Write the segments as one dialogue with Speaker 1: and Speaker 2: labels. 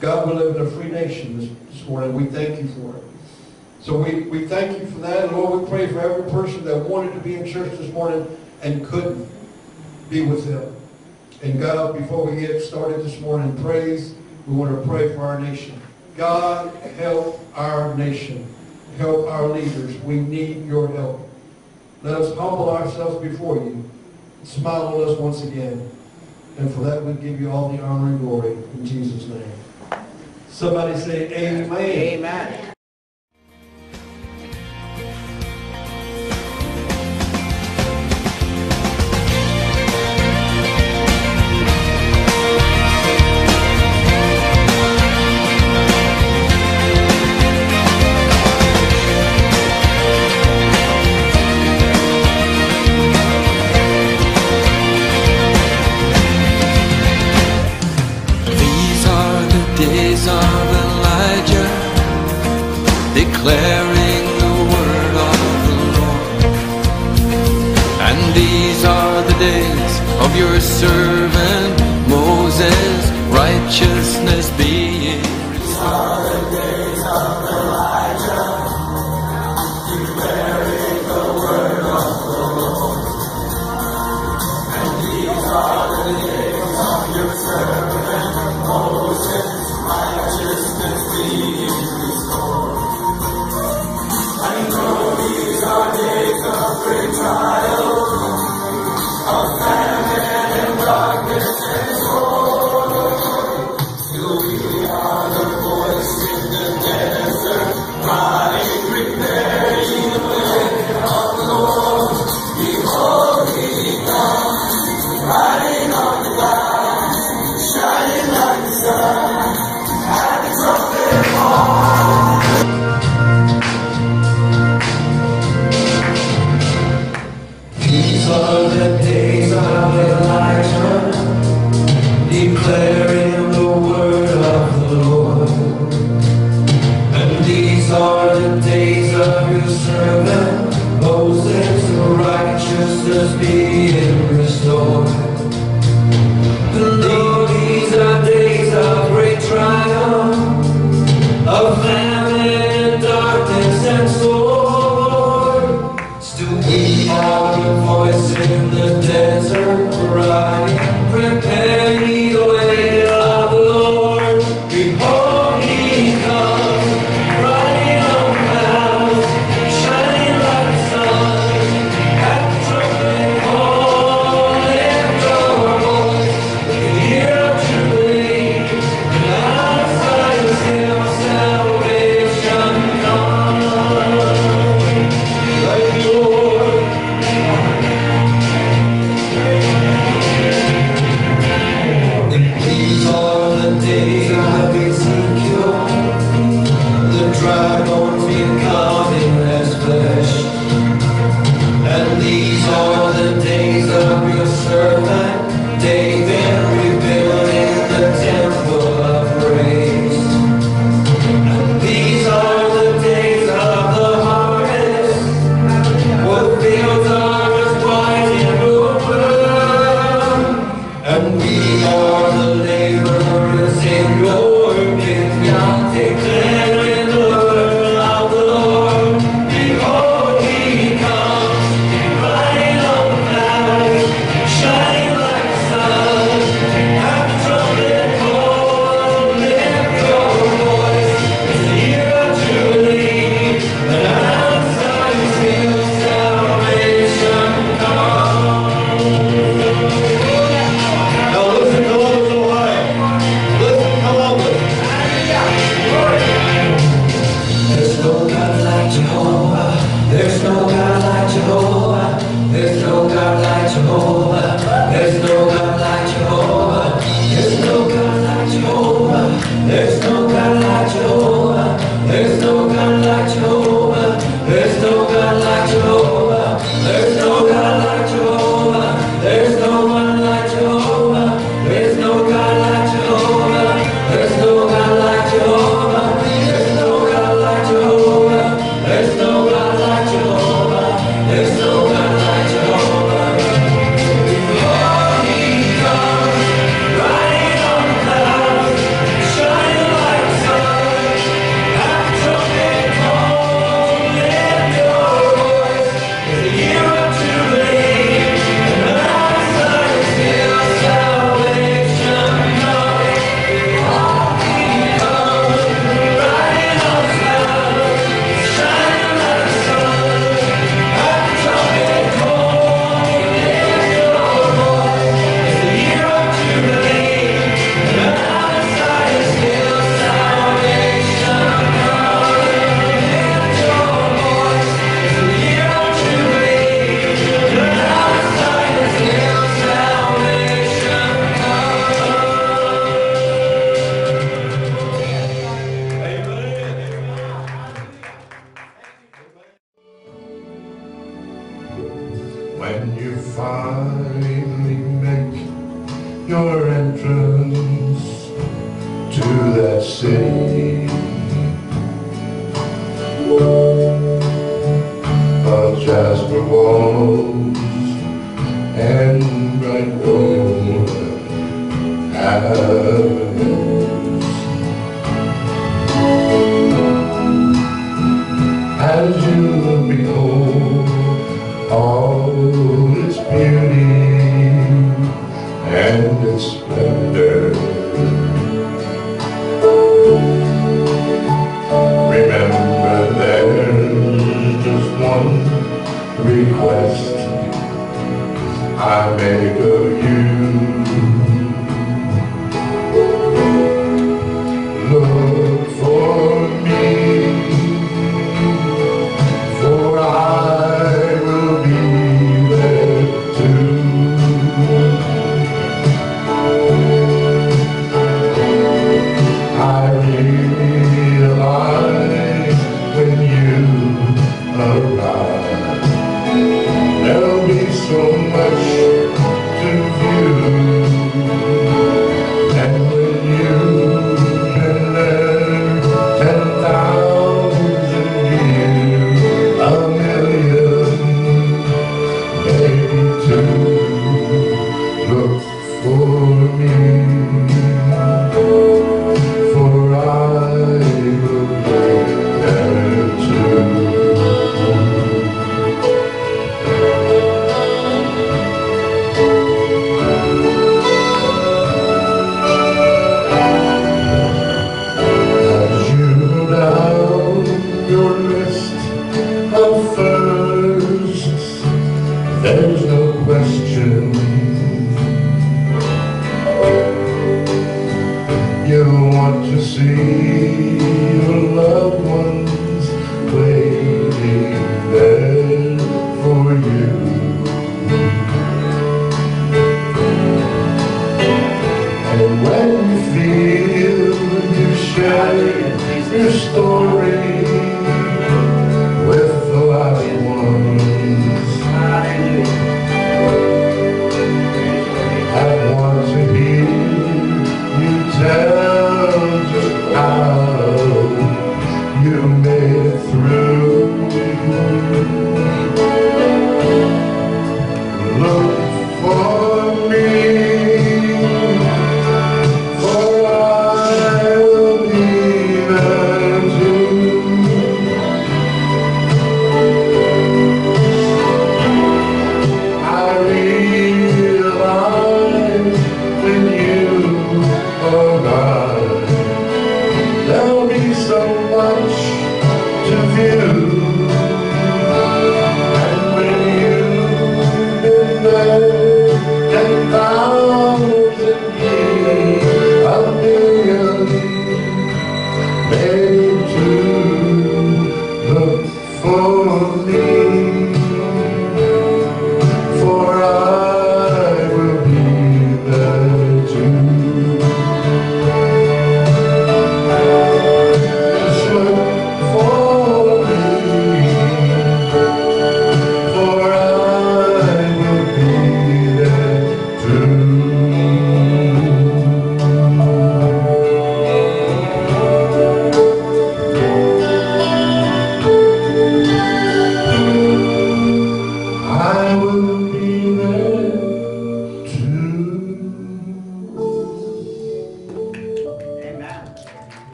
Speaker 1: God, we live in a free nation this, this morning. We thank you for it. So we, we thank you for that. And Lord, we pray for every person that wanted to be in church this morning and couldn't be with them. And God, before we get started this morning, praise, we want to pray for our nation. God, help our nation. Help our leaders. We need your help. Let us humble ourselves before you. Smile on us once again. And for that, we give you all the honor and glory in Jesus' name. Somebody say amen.
Speaker 2: Amen.
Speaker 3: Of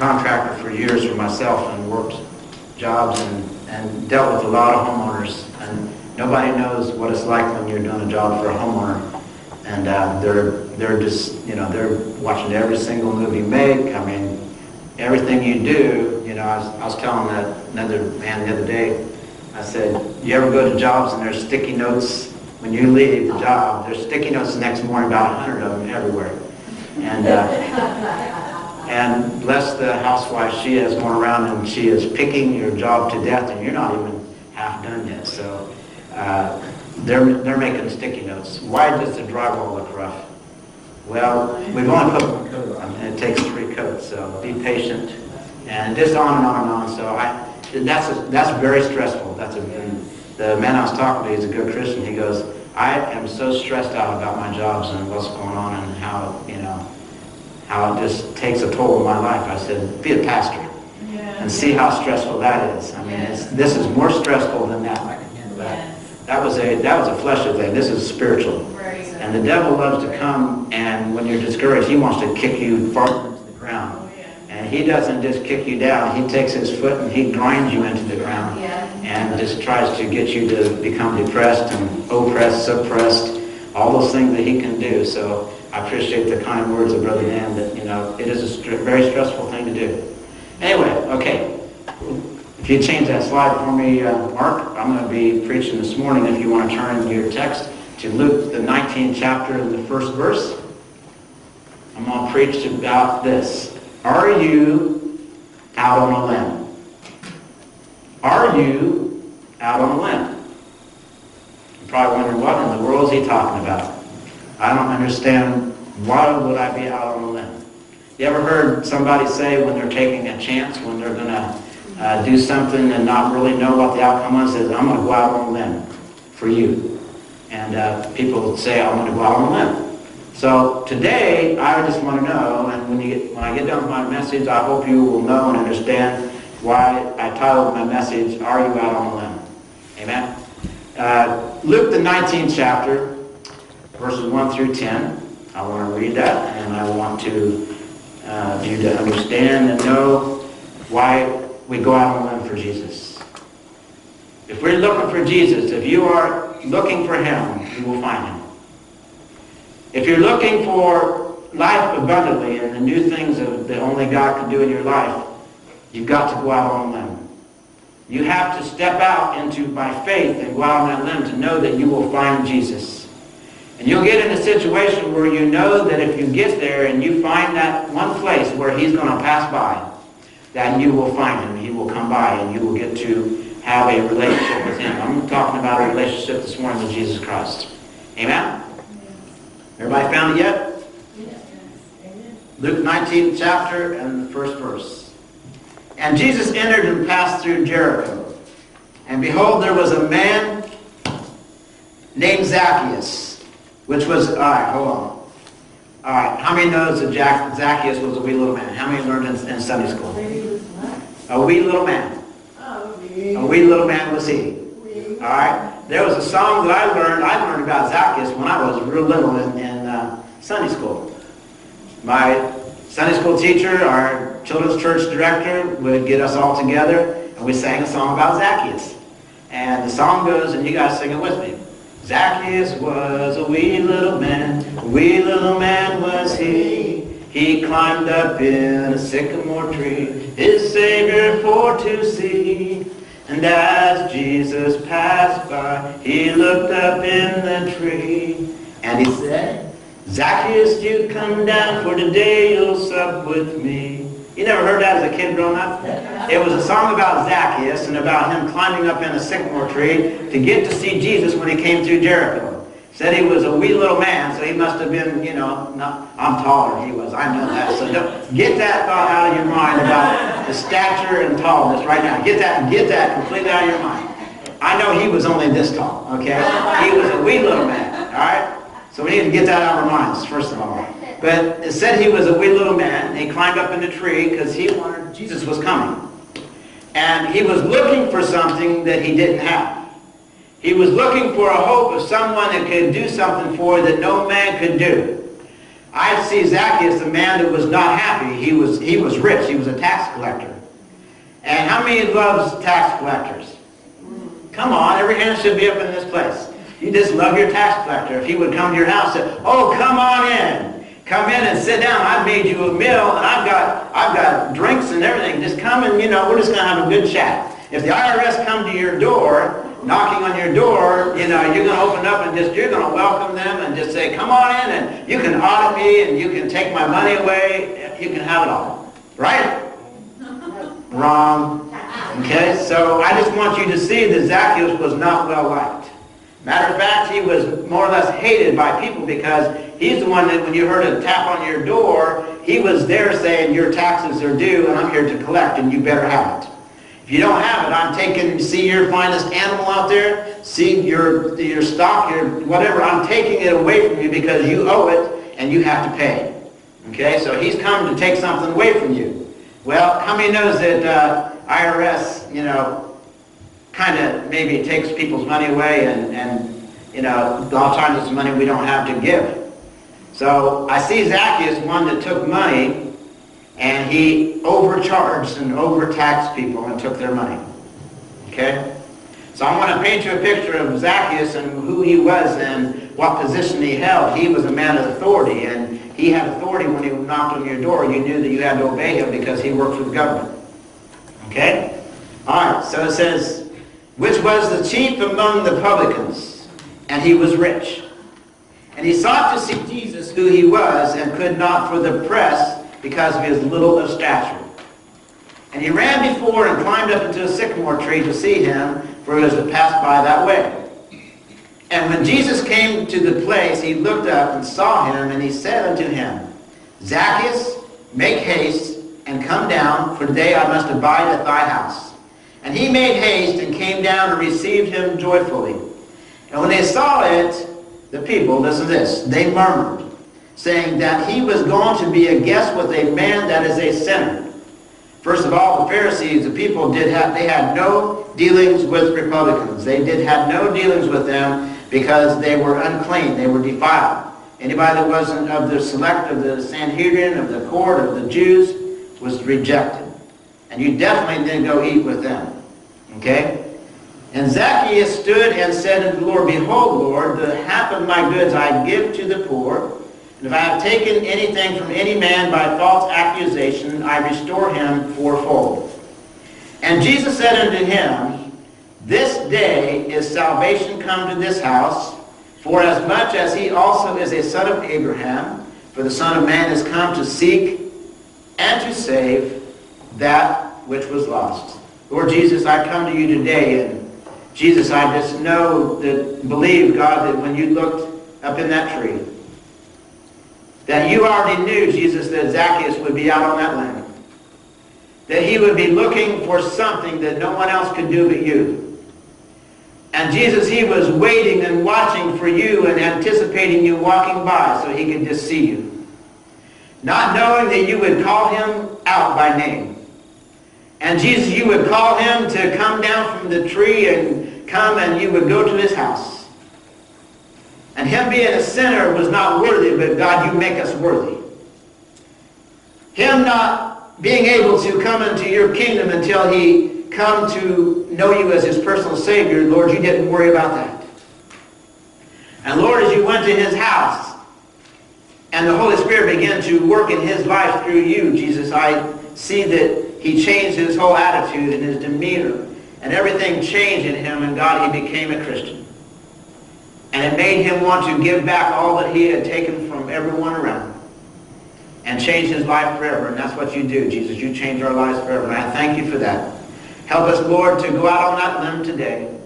Speaker 4: contractor for years for myself and worked jobs and, and dealt with a lot of homeowners. And nobody knows what it's like when you're doing a job for a homeowner. And uh, they're, they're just, you know, they're watching every single move you make. I mean, everything you do, you know, I was, I was telling that another man the other day, I said, you ever go to jobs and there's sticky notes when you leave the job, there's sticky notes the next morning, about 100 of them everywhere. And uh, and bless the housewife, she has gone around and she is picking your job to death and you're not even half done yet. So uh, they're, they're making sticky notes. Why does the drywall look rough? Well, we've only put one coat on and it takes three coats, so be patient. And just on and on and on. So I, that's, a, that's very stressful. That's a, the man I was talking to, he's a good Christian. He goes, I am so stressed out about my jobs and what's going on and how, you know, how it just takes a toll on my life. I said, be a pastor and see how stressful that is. I mean, it's, this is more stressful than that. I can handle that. That was a that was a fleshly thing. This is spiritual. And the devil loves to come and when you're discouraged, he wants to kick you farther into the ground. Oh, and he doesn't just kick you down. He takes his foot and he grinds you into the ground and just tries to get you to become depressed and oppressed, suppressed, all those things that he can do. So I appreciate the kind words of Brother Dan that, you know, it is a str- very stressful thing to do. Anyway, okay. If you change that slide for me, uh, Mark, I'm going to be preaching this morning. If you want to turn your text to Luke, the 19th chapter, and the first verse, I'm going to preach about this. Are you out on a limb? Are you out on a limb? You're probably wondering, what in the world is he talking about? I don't understand. Why would I be out on a limb? You ever heard somebody say when they're taking a chance, when they're going to uh, do something and not really know what the outcome is, says, I'm going to go out on a limb for you. And uh, people say, I'm going to go out on a limb. So today, I just want to know, and when, you get, when I get done with my message, I hope you will know and understand why I titled my message, Are You Out on a Limb? Amen? Uh, Luke, the 19th chapter, verses 1 through 10. I want to read that, and I want to uh, you to understand and know why we go out on a limb for Jesus. If we're looking for Jesus, if you are looking for him, you will find him. If you're looking for life abundantly and the new things that only God can do in your life, you've got to go out on a limb. You have to step out into by faith and go out on that limb to know that you will find Jesus. And you'll get in a situation where you know that if you get there and you find that one place where he's going to pass by, that you will find him. He will come by and you will get to have a relationship with him. I'm talking about a relationship this morning with Jesus Christ. Amen? Everybody found it yet? Luke 19th chapter and the first verse. And Jesus entered and passed through Jericho. And behold, there was a man named Zacchaeus, which was, all right, hold on. All right, how many knows that Jack, Zacchaeus was a wee little man? How many learned in, in Sunday school? A wee little man. A wee little man was he. All right. There was a song that I learned. I learned about Zacchaeus when I was real little in, in uh, Sunday school. My Sunday school teacher, our children's church director, would get us all together and we sang a song about Zacchaeus. And the song goes, and you guys sing it with me. Zacchaeus was a wee little man, wee little man was he. He climbed up in a sycamore tree, his Savior for to see. And as Jesus passed by, he looked up in the tree, and he said, Zacchaeus, you come down, for today you'll sup with me. You never heard that as a kid growing up? It was a song about Zacchaeus and about him climbing up in a sycamore tree to get to see Jesus when he came through Jericho. Said he was a wee little man, so he must have been, you know, not, I'm taller than he was. I know that. So don't, get that thought out of your mind about the stature and tallness right now. Get that, get that completely out of your mind. I know he was only this tall, okay? He was a wee little man, all right? So we need to get that out of our minds, first of all. But it said he was a wee little man. And he climbed up in the tree because he wanted, Jesus was coming. And he was looking for something that he didn't have. He was looking for a hope of someone that could do something for that no man could do. I see Zacchaeus, a man that was not happy. He was, he was rich. He was a tax collector. And how many loves tax collectors? Come on, every hand should be up in this place. You just love your tax collector. If he would come to your house and say, oh, come on in. Come in and sit down. I've made you a meal, and I've got, I've got drinks and everything. Just come and, you know, we're just going to have a good chat. If the IRS come to your door, knocking on your door, you know, you're going to open up and just, you're going to welcome them and just say, come on in, and you can audit me, and you can take my money away. You can have it all. Right? Wrong. Okay, so I just want you to see that Zacchaeus was not well liked. Matter of fact, he was more or less hated by people because he's the one that when you heard a tap on your door, he was there saying your taxes are due and I'm here to collect and you better have it. If you don't have it, I'm taking, see your finest animal out there, see your, your stock, your whatever, I'm taking it away from you because you owe it and you have to pay. Okay, so he's come to take something away from you. Well, how many knows that uh, IRS, you know, kind of maybe takes people's money away and, and, you know, a lot of times it's money we don't have to give. So I see Zacchaeus, one that took money and he overcharged and overtaxed people and took their money. Okay? So I want to paint you a picture of Zacchaeus and who he was and what position he held. He was a man of authority and he had authority when he knocked on your door. You knew that you had to obey him because he worked for the government. Okay? All right, so it says, which was the chief among the publicans, and he was rich. And he sought to see Jesus, who he was, and could not for the press because of his little of stature. And he ran before and climbed up into a sycamore tree to see him, for he was to pass by that way. And when Jesus came to the place, he looked up and saw him, and he said unto him, Zacchaeus, make haste and come down, for today I must abide at thy house. And he made haste and came down and received him joyfully. And when they saw it, the people, listen to this, they murmured, saying that he was going to be a guest with a man that is a sinner. First of all, the Pharisees, the people did have, they had no dealings with Republicans. They did have no dealings with them because they were unclean. They were defiled. Anybody that wasn't of the select of the Sanhedrin, of the court, of the Jews, was rejected. And you definitely didn't go eat with them. Okay? And Zacchaeus stood and said unto the Lord, Behold, Lord, the half of my goods I give to the poor. And if I have taken anything from any man by false accusation, I restore him fourfold. And Jesus said unto him, This day is salvation come to this house, for as much as he also is a son of Abraham, for the Son of Man is come to seek and to save that which was lost. Lord Jesus, I come to you today, and Jesus, I just know that, believe, God, that when you looked up in that tree, that you already knew, Jesus, that Zacchaeus would be out on that land. That he would be looking for something that no one else could do but you. And Jesus, he was waiting and watching for you and anticipating you walking by so he could just see you. Not knowing that you would call him out by name. And Jesus, you would call him to come down from the tree and come and you would go to his house. And him being a sinner was not worthy, but God, you make us worthy. Him not being able to come into your kingdom until he come to know you as his personal Savior, Lord, you didn't worry about that. And Lord, as you went to his house, and the Holy Spirit began to work in his life through you, Jesus, I see that he changed his whole attitude and his demeanor, and everything changed in him, and God, he became a Christian. And it made him want to give back all that he had taken from everyone around him and change his life forever. And that's what you do, Jesus. You change our lives forever. And I thank you for that. Help us, Lord, to go out on that limb today.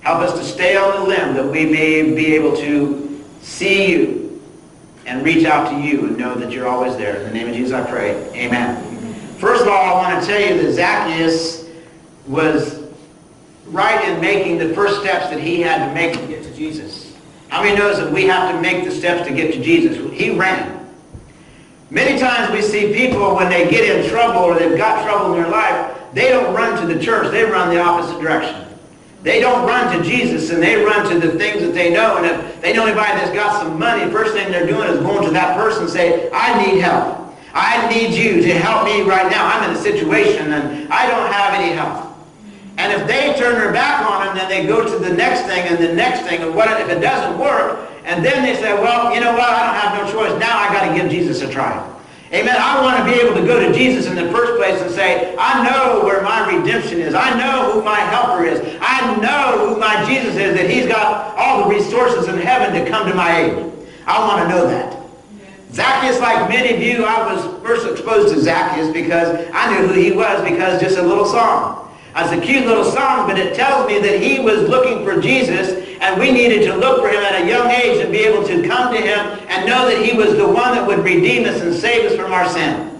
Speaker 4: Help us to stay on the limb that we may be able to see you and reach out to you and know that you're always there. In the name of Jesus I pray. Amen. First of all, I want to tell you that Zacchaeus was right in making the first steps that he had to make to get to Jesus. How many knows that we have to make the steps to get to Jesus? He ran. Many times we see people when they get in trouble or they've got trouble in their life, they don't run to the church. They run the opposite direction. They don't run to Jesus and they run to the things that they know. And if they know anybody that's got some money, first thing they're doing is going to that person and say, I need help. I need you to help me right now. I'm in a situation and I don't have any help. And if they turn their back on him, then they go to the next thing and the next thing. And what if it doesn't work? And then they say, well, you know what? I don't have no choice. Now I got to give Jesus a try. Amen. I want to be able to go to Jesus in the first place and say, I know where my redemption is. I know who my helper is. I know who my Jesus is, that he's got all the resources in heaven to come to my aid. I want to know that. Zacchaeus, like many of you, I was first exposed to Zacchaeus because I knew who he was because just a little song. It's a cute little song, but it tells me that he was looking for Jesus, and we needed to look for him at a young age and be able to come to him and know that he was the one that would redeem us and save us from our sin.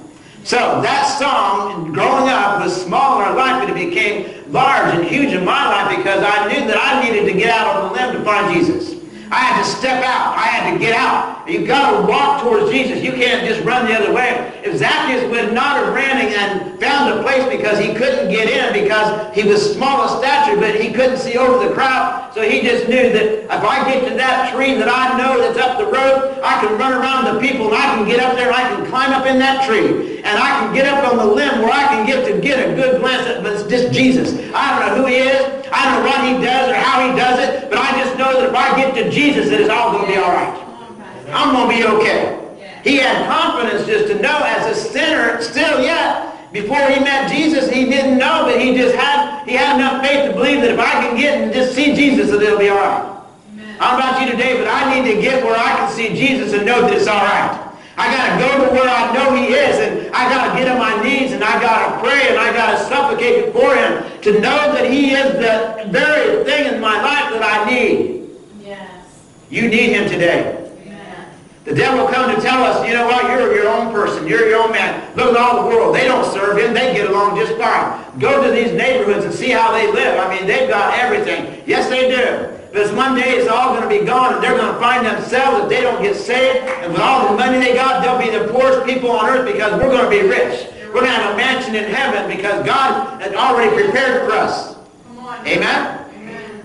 Speaker 4: So that song, growing up, was small in our life, but it became large and huge in my life because I knew that I needed to get out on the limb to find Jesus. I had to step out. I had to get out. You've got to walk towards Jesus. You can't just run the other way. If Zacchaeus would not have ran and found a place because he couldn't get in because he was small of stature, but he couldn't see over the crowd, so he just knew that if I get to that tree that I know that's up the road, I can run around the people and I can get up there and I can climb up in that tree. And I can get up on the limb where I can get to get a good glance at, just Jesus. I don't know who he is. I don't know what he does or how he does it, but I just know that if I get to Jesus, that it's all going to be all right. I'm going to be okay. He had confidence just to know as a sinner, still yet, before he met Jesus, he didn't know, but he just had, he had enough faith to believe that if I can get and just see Jesus, that it'll be all right. I don't know about you today, but I need to get where I can see Jesus and know that it's all right. I got to go to where I know he is, and I got to get on my knees, and I got to pray, and I got to supplicate before him to know that he is the very thing in my life that I need.
Speaker 5: Yes.
Speaker 4: You need him today. The devil come to tell us, you know what, you're your own person, you're your own man. Look at all the world. They don't serve him. They get along just fine. Go to these neighborhoods and see how they live. I mean, they've got everything. Yes, they do. Because one day it's all going to be gone and they're going to find themselves if they don't get saved. And with all the money they got, they'll be the poorest people on earth because we're going to be rich. We're going to have a mansion in heaven because God had already prepared for us.
Speaker 5: Come on.
Speaker 4: Amen?
Speaker 5: Amen.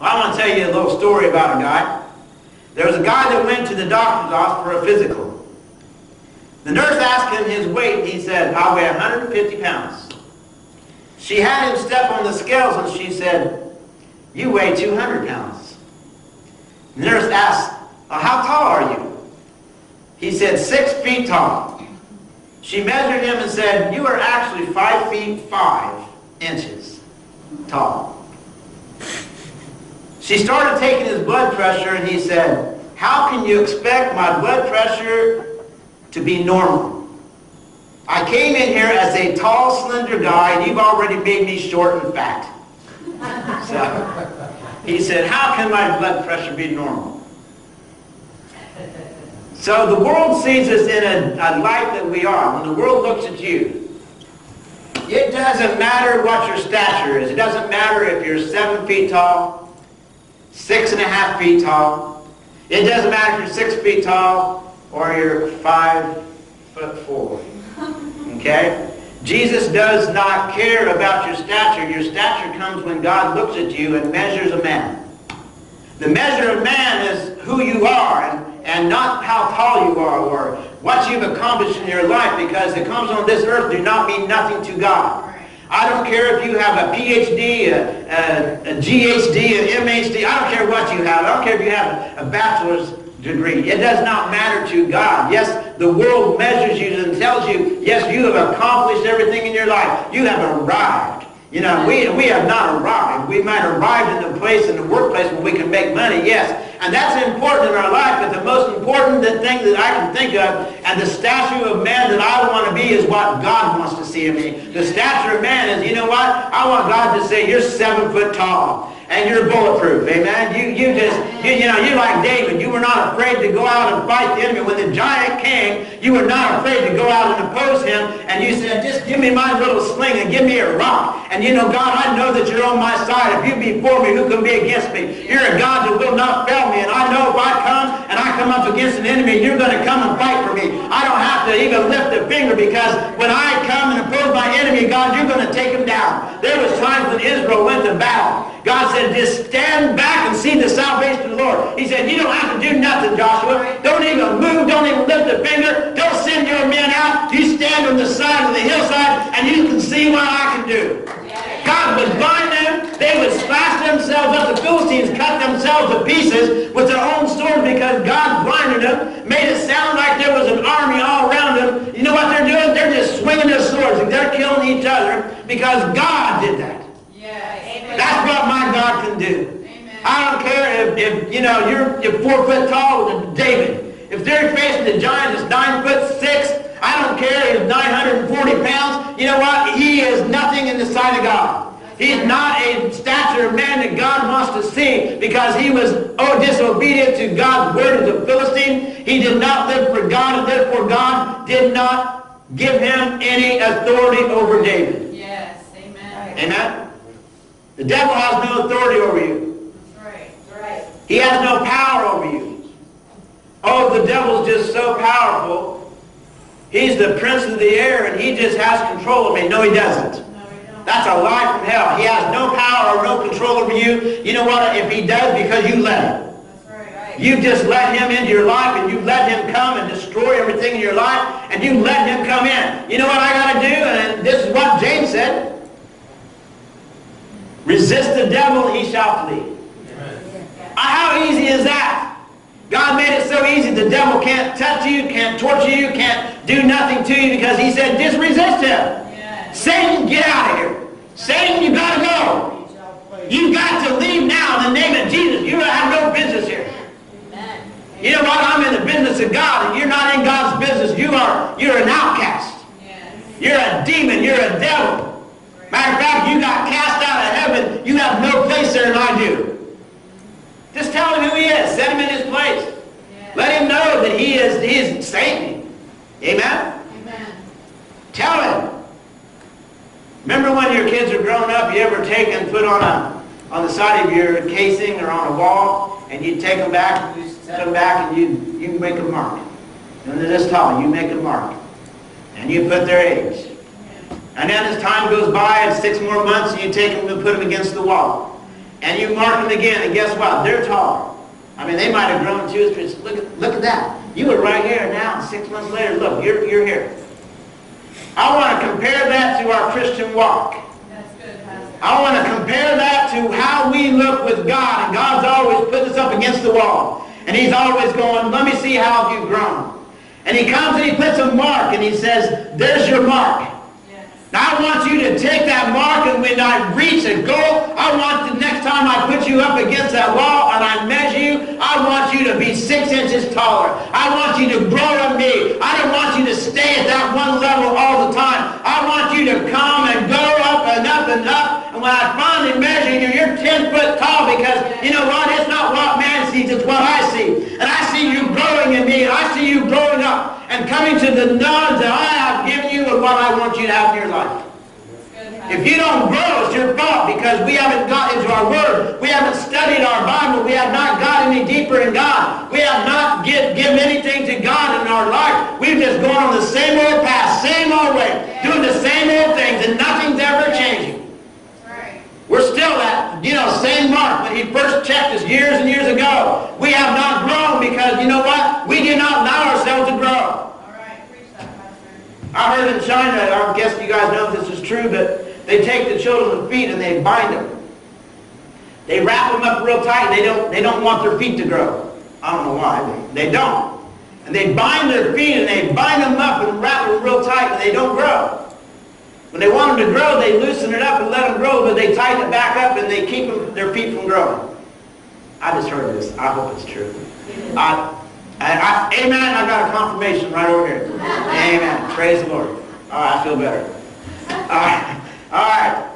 Speaker 4: Well, I want to tell you a little story about a guy. There was a guy that went to the doctor's office for a physical. The nurse asked him his weight, he said, I weigh 150 pounds. She had him step on the scales, and she said, you weigh 200 pounds. The nurse asked, well, how tall are you? He said, six feet tall. She measured him and said, you are actually five feet five inches tall. She started taking his blood pressure and he said, how can you expect my blood pressure to be normal? I came in here as a tall, slender guy and you've already made me short and fat. So he said, how can my blood pressure be normal? So the world sees us in a, a light that we are. When the world looks at you, it doesn't matter what your stature is. It doesn't matter if you're seven feet tall, six and a half feet tall. It doesn't matter if you're six feet tall or you're five foot four. Okay? Jesus does not care about your stature. Your stature comes when God looks at you and measures a man. The measure of man is who you are and, and not how tall you are or what you've accomplished in your life because the comes on this earth do not mean nothing to God. I don't care if you have a PhD, a, a, a GHD, an MHD. I don't care what you have. I don't care if you have a bachelor's degree. It does not matter to God. Yes, the world measures you and tells you, yes, you have accomplished everything in your life. You have arrived. You know, we, we have not arrived. We might arrive in the place, in the workplace where we can make money, yes. And that's important in our life, but the most important thing that I can think of, and the statue of man that I want to be is what God wants to see in me. The statue of man is, you know what? I want God to say, you're seven foot tall and you're bulletproof. Amen. You you just you, you know you're like David. You were not afraid to go out and fight the enemy. When the giant came, you were not afraid to go out and oppose him. And you said, just give me my little sling and give me a rock. And you know, God, I know that you're on my side. If you be for me, who can be against me? You're a God that will not fail me. And I know if I come and I come up against an enemy, you're going to come and fight for me. I don't have to even lift a finger because when I come and oppose my enemy, God, you're going to take him down. There was times when Israel went to battle. God said, just stand back and see the salvation of the Lord. He said, you don't have to do nothing, Joshua. Don't even move. Don't even lift a finger. Don't send your men out. You stand on the side of the hillside and you can see what I can do. God would bind them. They would slash themselves up. The Philistines cut themselves to pieces with their own swords because God blinded them, made it sound like there was an army all around them. You know what they're doing? They're just swinging their swords and they're killing each other because God did that.
Speaker 5: Yes.
Speaker 4: That's what my God can do.
Speaker 5: Amen.
Speaker 4: I don't care if, if you know, you're, you're four foot tall with David. If they're facing a giant that's nine foot six, I don't care, he's 940 pounds, you know what? He is nothing in the sight of God. He's not a stature of man that God wants to see because he was oh, disobedient to God's word as a Philistine. He did not live for God, and therefore God did not give him any authority over David.
Speaker 5: Yes, amen.
Speaker 4: Amen? The devil has no authority over you.
Speaker 5: Right. Right.
Speaker 4: He has no power over you. Oh, the devil's just so powerful. He's the prince of the air and he just has control of me. No, he doesn't.
Speaker 5: No.
Speaker 4: That's a lie from hell. He has no power or no control over you. You know what? If he does, because you let him.
Speaker 5: That's right. Right.
Speaker 4: You just let him into your life and you let him come and destroy everything in your life and you let him come in. You know what I got to do? And this is what James said. Resist the devil, he shall flee. Uh, How easy is that? God made it so easy the devil can't touch you, can't torture you, can't do nothing to you because he said just resist him.
Speaker 5: Yes.
Speaker 4: Satan, get out of here. Satan, you got to go. You've got to leave now in the name of Jesus. You have no business here.
Speaker 5: Amen.
Speaker 4: You know what? I'm in the business of God, and you're not in God's business. You are you're an outcast.
Speaker 5: Yes.
Speaker 4: You're a demon. You're a devil. Matter of fact, you got cast out of heaven. You have no place there, and I do. Just tell him who he is. Set him in his place. Let him know that he is he is Satan. Amen.
Speaker 5: Amen.
Speaker 4: Tell him. Remember when your kids are growing up, you ever take and put on a on the side of your casing or on a wall, and you take them back, you set them back, and you you make a mark. And they're this tall, you make a mark, and you put their age. And then as time goes by, and six more months, and you take them and put them against the wall, and you mark them again, and guess what? They're tall. I mean, they might have grown two or three. Look at look at that. You were right here now. Six months later, look, you're you're here. I want to compare that to our Christian walk.
Speaker 5: That's good, Pastor.
Speaker 4: I want to compare that to how we look with God. And God's always put us up against the wall. And he's always going, let me see how you've grown. And he comes and he puts a mark and he says, there's your mark. I want you to take that mark and when I reach a goal, I want the next time I put you up against that wall and I measure you, I want you to be six inches taller. I want you to grow in me. I don't want you to stay at that one level all the time. I want you to come and go up and up and up. And when I finally measure you, you're 10 foot tall because you know what? It's not what man sees, it's what I see. And I see you growing in me and I see you growing up and coming to the knowledge that I have given you and what I want you to have in your life. If you don't grow, it's your fault because we haven't got into our Word. We haven't studied our Bible. We have not got any deeper in God. We have not get, given anything to God in our life. We've just gone on the same old path, same old way, doing the same old things, and nothing's ever changing. We're still at, you know, same mark when he first checked us years and years ago. We have not grown because, you know what? We do not allow ourselves to grow.
Speaker 5: All right. Preach that, Pastor.
Speaker 4: I heard in China, I guess you guys know if this is true, but they take the children's feet and they bind them. They wrap them up real tight. They don't, they don't want their feet to grow. I don't know why. but They don't. And they bind their feet and they bind them up and wrap them real tight and they don't grow. When they want them to grow, they loosen it up and let them grow, but they tighten it back up and they keep them, their feet from growing. I just heard this. I hope it's true. I, I, I, amen. I got a confirmation right over here. Amen. Praise the Lord. All right, I feel better. All right. All right.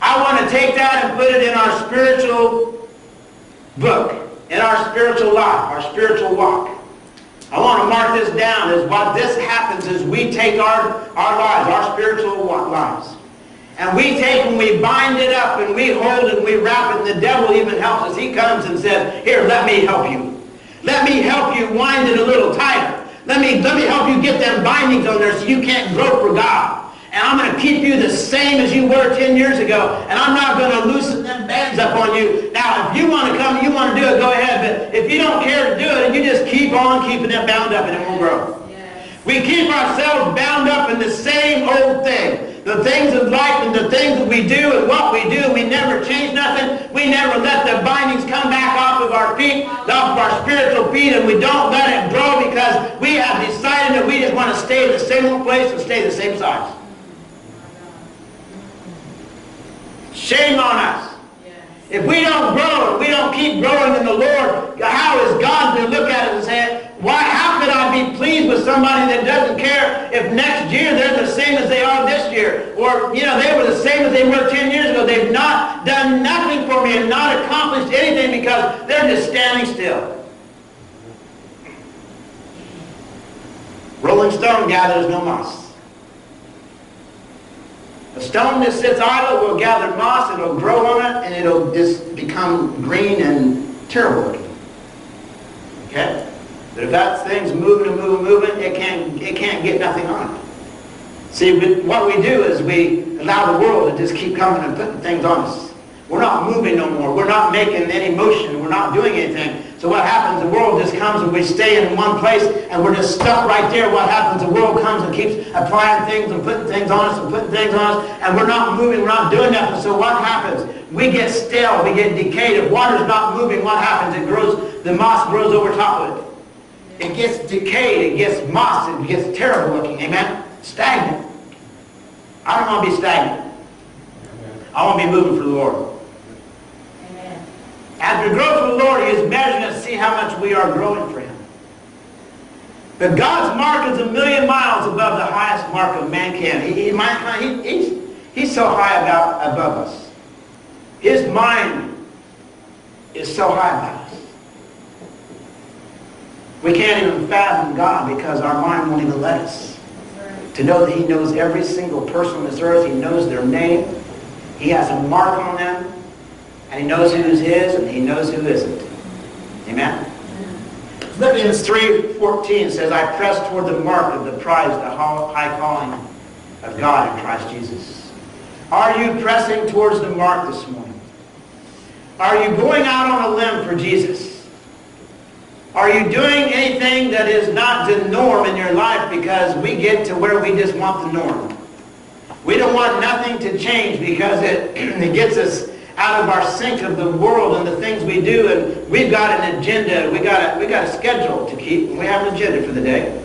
Speaker 4: I want to take that and put it in our spiritual book, in our spiritual life, our spiritual walk. I want to mark this down as what this happens is we take our, our lives, our spiritual lives, and we take and we bind it up and we hold it and we wrap it and the devil even helps us. He comes and says, here, let me help you. Let me help you wind it a little tighter. Let me, let me help you get them bindings on there so you can't grow for God. And I'm going to keep you the same as you were 10 years ago. And I'm not going to loosen them bands up on you. Now, if you want to come, you want to do it, go ahead. But if you don't care to do it, and you just keep on keeping it bound up and it won't grow.
Speaker 5: Yes.
Speaker 4: We keep ourselves bound up in the same old thing. The things of life and the things that we do and what we do, we never change nothing. We never let the bindings come back off of our feet, off of our spiritual feet, and we don't let it grow because we have decided that we just want to stay in the same place and stay the same size. Shame on us. If we don't grow, if we don't keep growing in the Lord, how is God going to look at us and say, somebody that doesn't care if next year they're the same as they are this year. Or, you know, they were the same as they were 10 years ago. They've not done nothing for me and not accomplished anything because they're just standing still. Rolling stone gathers no moss. A stone that sits idle will gather moss, it'll grow on it, and it'll just become green and terrible. Okay? But if that thing's moving and moving, and moving, it can't, it can't get nothing on it. See, what we do is we allow the world to just keep coming and putting things on us. We're not moving no more. We're not making any motion. We're not doing anything. So what happens? The world just comes and we stay in one place and we're just stuck right there. What happens? The world comes and keeps applying things and putting things on us and putting things on us and we're not moving. We're not doing nothing. So what happens? We get stale. We get decayed. If water's not moving, what happens? It grows, the moss grows over top of it. It gets decayed. It gets moss. It gets terrible looking. Amen? Stagnant. I don't want to be stagnant. I want to be moving for the Lord.
Speaker 5: Amen.
Speaker 4: As we grow for the Lord, He is measuring us to see how much we are growing for Him. But God's mark is a million miles above the highest mark of man can. He, he, mankind, he, he's, he's so high about, above us. His mind is so high about us. We can't even fathom God because our mind won't even let us. To know that He knows every single person on this earth. He knows their name. He has a mark on them. And He knows who's His and He knows who isn't. Amen? Philippians 3.14 says, I press toward the mark of the prize, the high calling of God in Christ Jesus. Are you pressing towards the mark this morning? Are you going out on a limb for Jesus? Are you doing anything that is not the norm in your life because we get to where we just want the norm? We don't want nothing to change because it, it gets us out of our sync of the world and the things we do and we've got an agenda, we got a, we got a schedule to keep, we have an agenda for the day.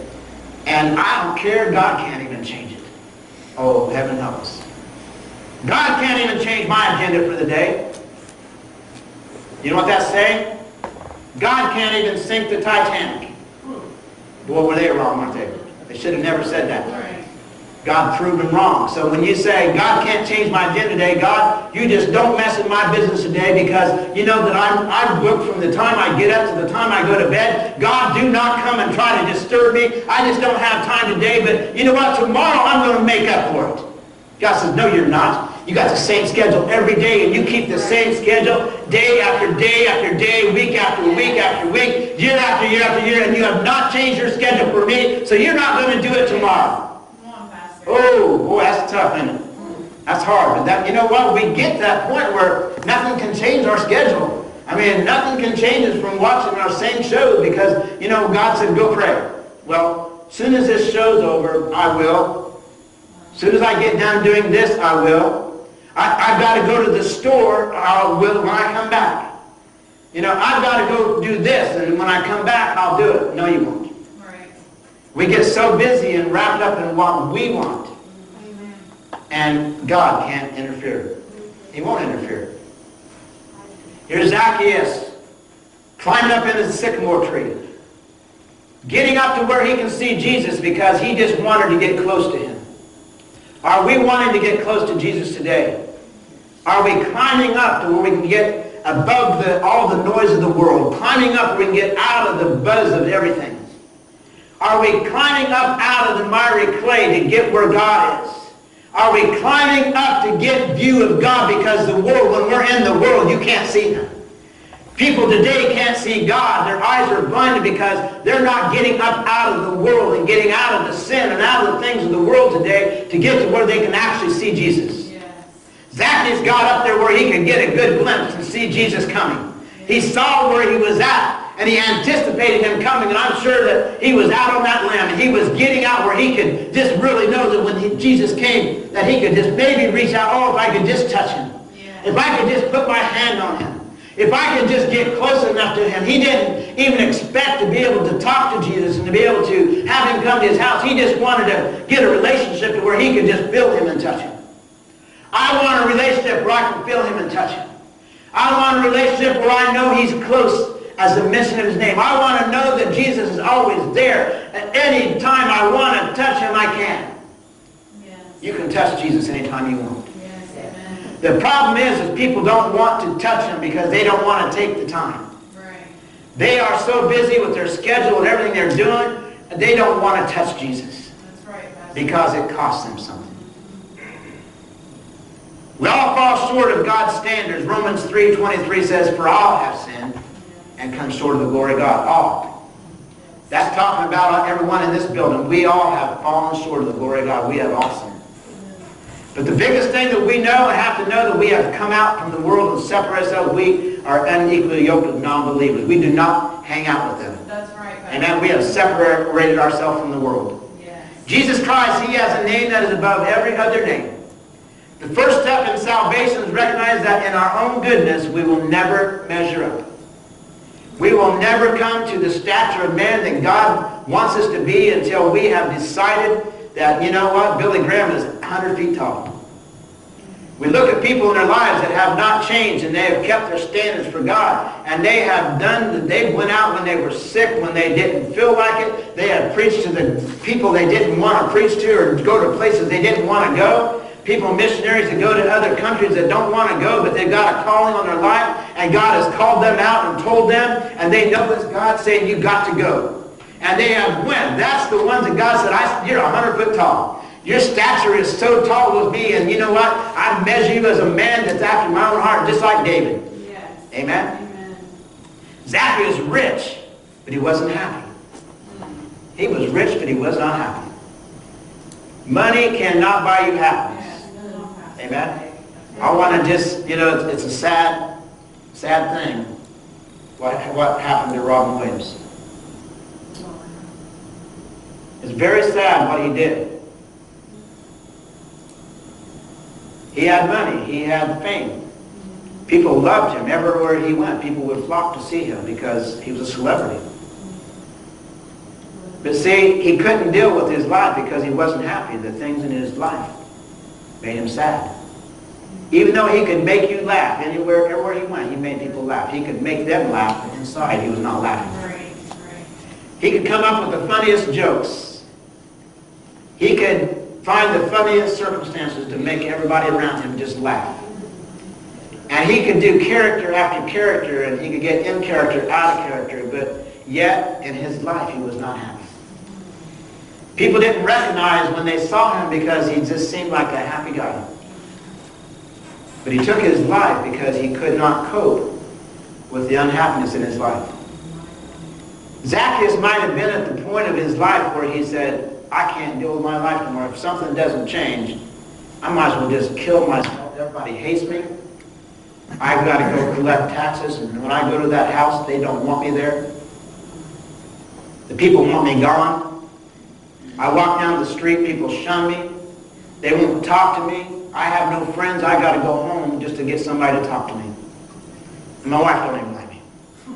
Speaker 4: And I don't care, God can't even change it. Oh, heaven help us. God can't even change my agenda for the day. You know what that's saying? God can't even sink the Titanic. Boy, were they wrong, weren't they? They should have never said that. God proved them wrong. So when you say, God can't change my agenda today, God, you just don't mess in my business today because you know that I'm, I'm booked from the time I get up to the time I go to bed. God, do not come and try to disturb me. I just don't have time today, but you know what? Tomorrow I'm going to make up for it. God says, no, you're not. You got the same schedule every day, and you keep the same schedule day after day after day, week after week after week, year after year after year, and you have not changed your schedule for me, so you're not going to do it tomorrow.
Speaker 5: Come on, oh, Pastor.
Speaker 4: Oh, boy, that's tough, isn't it? That's hard. But that, you know what? We get to that point where nothing can change our schedule. I mean, nothing can change us from watching our same shows because, you know, God said, go pray. Well, soon as this show's over, I will. Soon as I get done doing this, I will. I, I've got to go to the store, will when I come back. You know, I've got to go do this, and when I come back, I'll do it. No, you won't.
Speaker 5: Right.
Speaker 4: We get so busy and wrapped up in what we want,
Speaker 5: Amen.
Speaker 4: and God can't interfere. He won't interfere. Here's Zacchaeus climbing up in the sycamore tree, getting up to where he can see Jesus because he just wanted to get close to him. Are we wanting to get close to Jesus today? Are we climbing up to where we can get above the, all the noise of the world, climbing up where we can get out of the buzz of everything? Are we climbing up out of the miry clay to get where God is? Are we climbing up to get view of God because the world, when we're in the world, you can't see Him. People today can't see God. Their eyes are blinded because they're not getting up out of the world and getting out of the sin and out of the things of the world today to get to where they can actually see Jesus.
Speaker 5: Yes.
Speaker 4: Zacchaeus got up there where he could get a good glimpse and see Jesus coming. He saw where he was at, and he anticipated him coming, and I'm sure that he was out on that limb, and he was getting out where he could just really know that when he, Jesus came, that he could just maybe reach out, oh, if I could just touch him.
Speaker 5: Yeah.
Speaker 4: If I could just put my hand on him. If I could just get close enough to him. He didn't even expect to be able to talk to Jesus and to be able to have him come to his house. He just wanted to get a relationship to where he could just feel him and touch him. I want a relationship where I can feel him and touch him. I want a relationship where I know he's close as the mention of his name. I want to know that Jesus is always there. At any time I want to touch him, I can.
Speaker 5: Yes.
Speaker 4: You can touch Jesus anytime you want. The problem is, is people don't want to touch them because they don't want to take the time.
Speaker 5: Right.
Speaker 4: They are so busy with their schedule and everything they're doing, they don't want to touch Jesus
Speaker 5: That's right, Pastor.
Speaker 4: because it costs them something. We all fall short of God's standards. Romans 3.23 says, For all have sinned and come short of the glory of God. All. That's talking about everyone in this building. We all have fallen short of the glory of God. We have all sinned. But the biggest thing that we know and have to know that we have come out from the world and separate ourselves, we are unequally yoked with non-believers. We do not hang out with them.
Speaker 5: That's right, Pastor.
Speaker 4: Amen. We have separated ourselves from the world.
Speaker 5: Yes.
Speaker 4: Jesus Christ, He has a name that is above every other name. The first step in salvation is recognize that in our own goodness, we will never measure up. We will never come to the stature of man that God wants us to be until we have decided that, you know what, Billy Graham is 100 feet tall. We look at people in their lives that have not changed and they have kept their standards for God. And they have done, they went out when they were sick, when they didn't feel like it. They have preached to the people they didn't want to preach to or go to places they didn't want to go. People, missionaries that go to other countries that don't want to go, but they've got a calling on their life, and God has called them out and told them, and they know it's God saying, you've got to go. And they have went. That's the ones that God said, I, you're 100 foot tall. Your stature is so tall with me, and you know what? I measure you as a man that's after my own heart, just like David.
Speaker 5: Yes.
Speaker 4: Amen?
Speaker 5: Amen.
Speaker 4: Zacchaeus was rich, but he wasn't happy. He was rich, but he was not happy. Money cannot buy you happiness.
Speaker 5: Yes.
Speaker 4: Amen? I want to just, you know, it's, it's a sad, sad thing what, what happened to Robin Williams. It's very sad what he did. He had money. He had fame. People loved him. Everywhere he went, people would flock to see him because he was a celebrity. But see, he couldn't deal with his life because he wasn't happy. The things in his life made him sad. Even though he could make you laugh anywhere, everywhere he went, he made people laugh. He could make them laugh, but inside he was not laughing. He could come up with the funniest jokes. He could find the funniest circumstances to make everybody around him just laugh. And he could do character after character, and he could get in character, out of character, but yet in his life he was not happy. People didn't recognize when they saw him because he just seemed like a happy guy. But he took his life because he could not cope with the unhappiness in his life. Zacchaeus might have been at the point of his life where he said, I can't deal with my life anymore. If something doesn't change, I might as well just kill myself. Everybody hates me. I've got to go collect taxes, and when I go to that house, they don't want me there. The people want me gone. I walk down the street, people shun me. They won't talk to me. I have no friends. I got to go home just to get somebody to talk to me. And my wife don't even like me.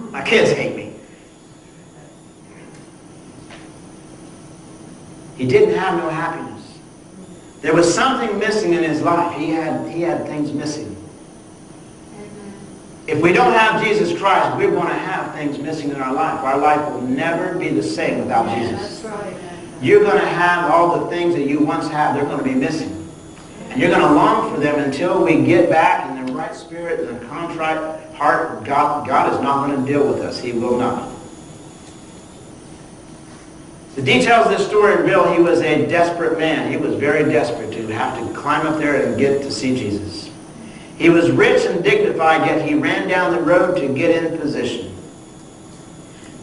Speaker 4: My kids hate me. He didn't have no happiness. There was something missing in his life. He had, he had things missing. If we don't have Jesus Christ, we're going to have things missing in our life. Our life will never be the same without Jesus.
Speaker 5: That's right.
Speaker 4: You're going to have all the things that you once had, they're going to be missing. And you're going to long for them until we get back in the right spirit and a contrite heart. God, God is not going to deal with us. He will not. The details of this story reveal he was a desperate man. He was very desperate to have to climb up there and get to see Jesus. He was rich and dignified, yet he ran down the road to get in position.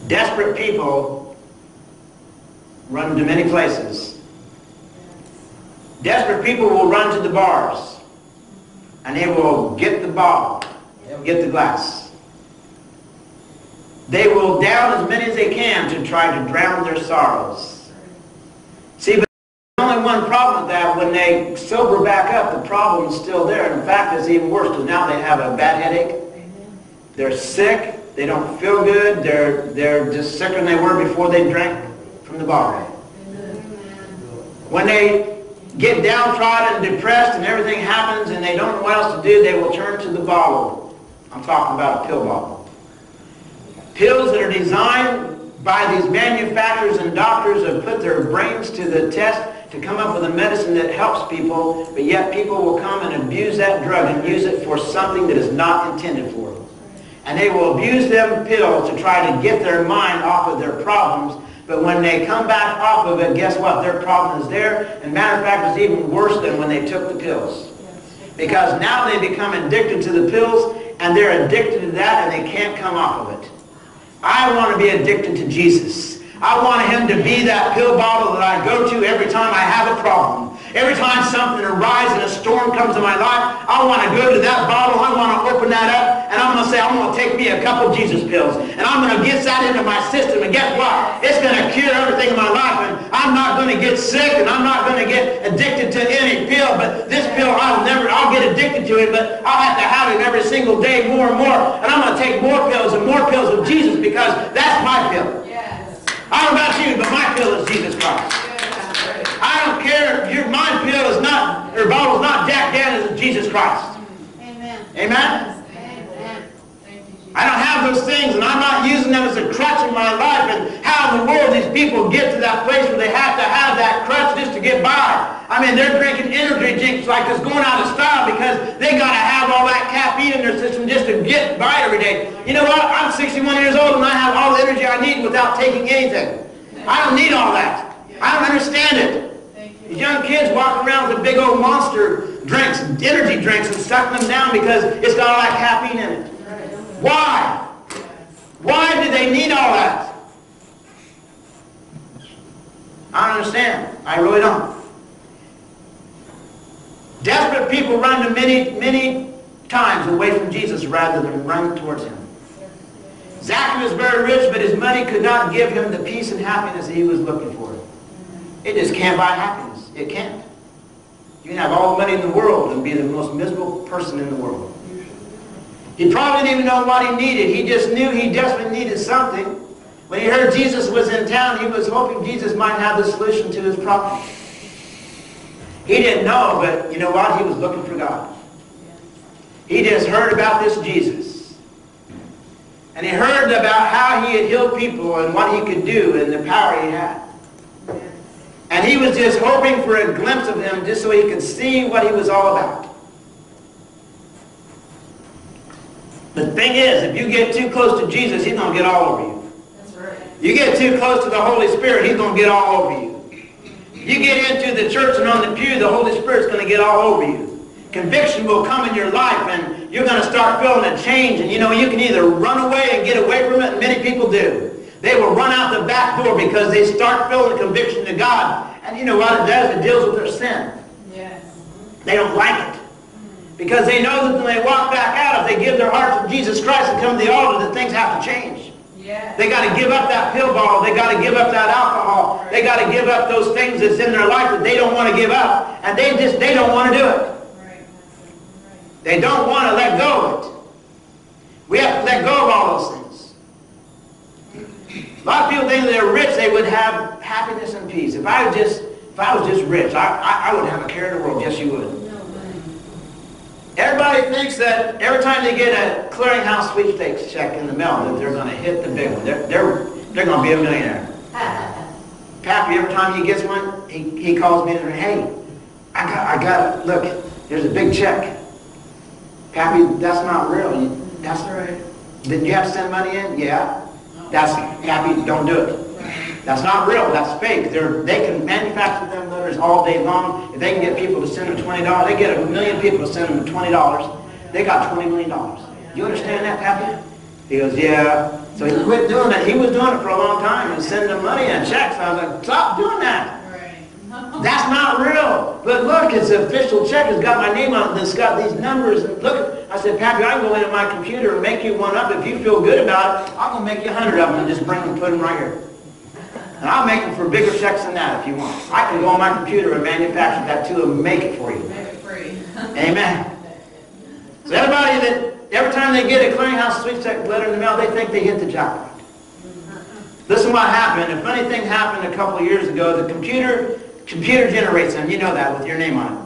Speaker 4: Desperate people run to many places. Desperate people will run to the bars, and they will get the bottle, get the glass. They will down as many as they can to try to drown their sorrows. See, but there's only one problem with that. When they sober back up, the problem is still there. In fact, it's even worse because now they have a bad headache. They're sick. They don't feel good. They're, they're just sicker than they were before they drank from the bottle. When they get downtrodden and depressed and everything happens and they don't know what else to do, they will turn to the bottle. I'm talking about a pill bottle. Pills that are designed by these manufacturers and doctors have put their brains to the test to come up with a medicine that helps people, but yet people will come and abuse that drug and use it for something that is not intended for. And they will abuse them pills to try to get their mind off of their problems. But when they come back off of it, guess what? Their problem is there. And matter of fact, it's even worse than when they took the pills. Because now they become addicted to the pills, and they're addicted to that, and they can't come off of it. I want to be addicted to Jesus. I want him to be that pill bottle that I go to every time I have a problem. Every time something arises and a storm comes in my life, I want to go to that bottle, I want to open that up, and I'm going to say, I'm going to take me a couple Jesus pills. And I'm going to get that into my system, and guess what? It's going to cure everything in my life, and I'm not going to get sick, and I'm not going to get addicted to any pill, but this pill, I'll never, I'll get addicted to it, but I'll have to have it every single day more and more, and I'm going to take more pills and more pills of Jesus because that's my pill.
Speaker 5: Yes.
Speaker 4: I don't know about you, but my pill is Jesus Christ. I don't care if your mind pill is not, or bottle's not Jack Daniels, it's Jesus Christ.
Speaker 5: Amen.
Speaker 4: Amen?
Speaker 5: Amen. Thank you, Jesus.
Speaker 4: I don't have those things, and I'm not using them as a crutch in my life. And how in the world these people get to that place where they have to have that crutch just to get by? I mean, they're drinking energy drinks like it's going out of style because they got to have all that caffeine in their system just to get by every day. You know what? I'm 61 years old, and I have all the energy I need without taking anything. I don't need all that. I don't understand it. Young kids walking around with a big old monster drinks, energy drinks, and sucking them down because it's got all that caffeine in it. Why? Why do they need all that? I don't understand. I really don't. Desperate people run to many, many times away from Jesus rather than run towards him. Zacchaeus was very rich, but his money could not give him the peace and happiness that he was looking for. It just can't buy happiness. It can't. You can have all the money in the world and be the most miserable person in the world. He probably didn't even know what he needed. He just knew he desperately needed something. When he heard Jesus was in town, he was hoping Jesus might have the solution to his problem. He didn't know, but you know what? He was looking for God. He just heard about this Jesus. And he heard about how he had healed people and what he could do and the power he had. And he was just hoping for a glimpse of him just so he could see what he was all about. The thing is, if you get too close to Jesus, he's going to get all over you.
Speaker 5: That's right.
Speaker 4: You get too close to the Holy Spirit, he's going to get all over you. You get into the church and on the pew, the Holy Spirit's going to get all over you. Conviction will come in your life and you're going to start feeling a change. And you know, you can either run away and get away from it, and many people do. They will run out the back door because they start feeling conviction to God. And you know what it does? It deals with their sin.
Speaker 5: Yes.
Speaker 4: They don't like it. Because they know that when they walk back out, if they give their heart to Jesus Christ and come to the altar, that things have to change.
Speaker 5: Yes.
Speaker 4: They got to give up that pill bottle. They got to give up that alcohol. They got to give up those things that's in their life that they don't want to give up. And they just, they don't want to do it.
Speaker 5: Right. Right.
Speaker 4: They don't want to let go of it. We have to let go of all those things. A lot of people think they're rich, they would have happiness and peace. If I was just, if I was just rich, I, I, I wouldn't have a care in the world. Yes, you would. Everybody thinks that every time they get a clearinghouse sweepstakes check in the mail, that they're going to hit the big one. They're, they're, they're going to be a millionaire. Pappy, every time he gets one, he, he calls me and says, hey, I got, I got. Look, there's a big check. Pappy, that's not real. You- That's
Speaker 5: Right.
Speaker 4: Did you have to send money in? Yeah. That's, Pappy, don't do it. That's not real. That's fake. They're, they can manufacture them letters all day long. If they can get people to send them twenty dollars, they get a million people to send them twenty dollars. They got twenty million dollars. You understand that, Pappy? He goes, yeah. So he quit doing that. He was doing it for a long time and sending them money and checks. I was like, stop doing that. That's not real. But look, it's an official check. It's got my name on it. It's got these numbers. And look, I said, Pappy, I can go into my computer and make you one up. If you feel good about it, I'm going to make you a hundred of them and just bring them and put them right here. And I'll make them for bigger checks than that if you want. I can go on my computer and manufacture that too and make it for you.
Speaker 5: Make it free.
Speaker 4: Amen. So everybody that, every time they get a clearinghouse sweepstakes letter in the mail, they think they hit the jackpot. Listen what happened. A funny thing happened a couple of years ago. The computer, computer generates them. You know that with your name on it.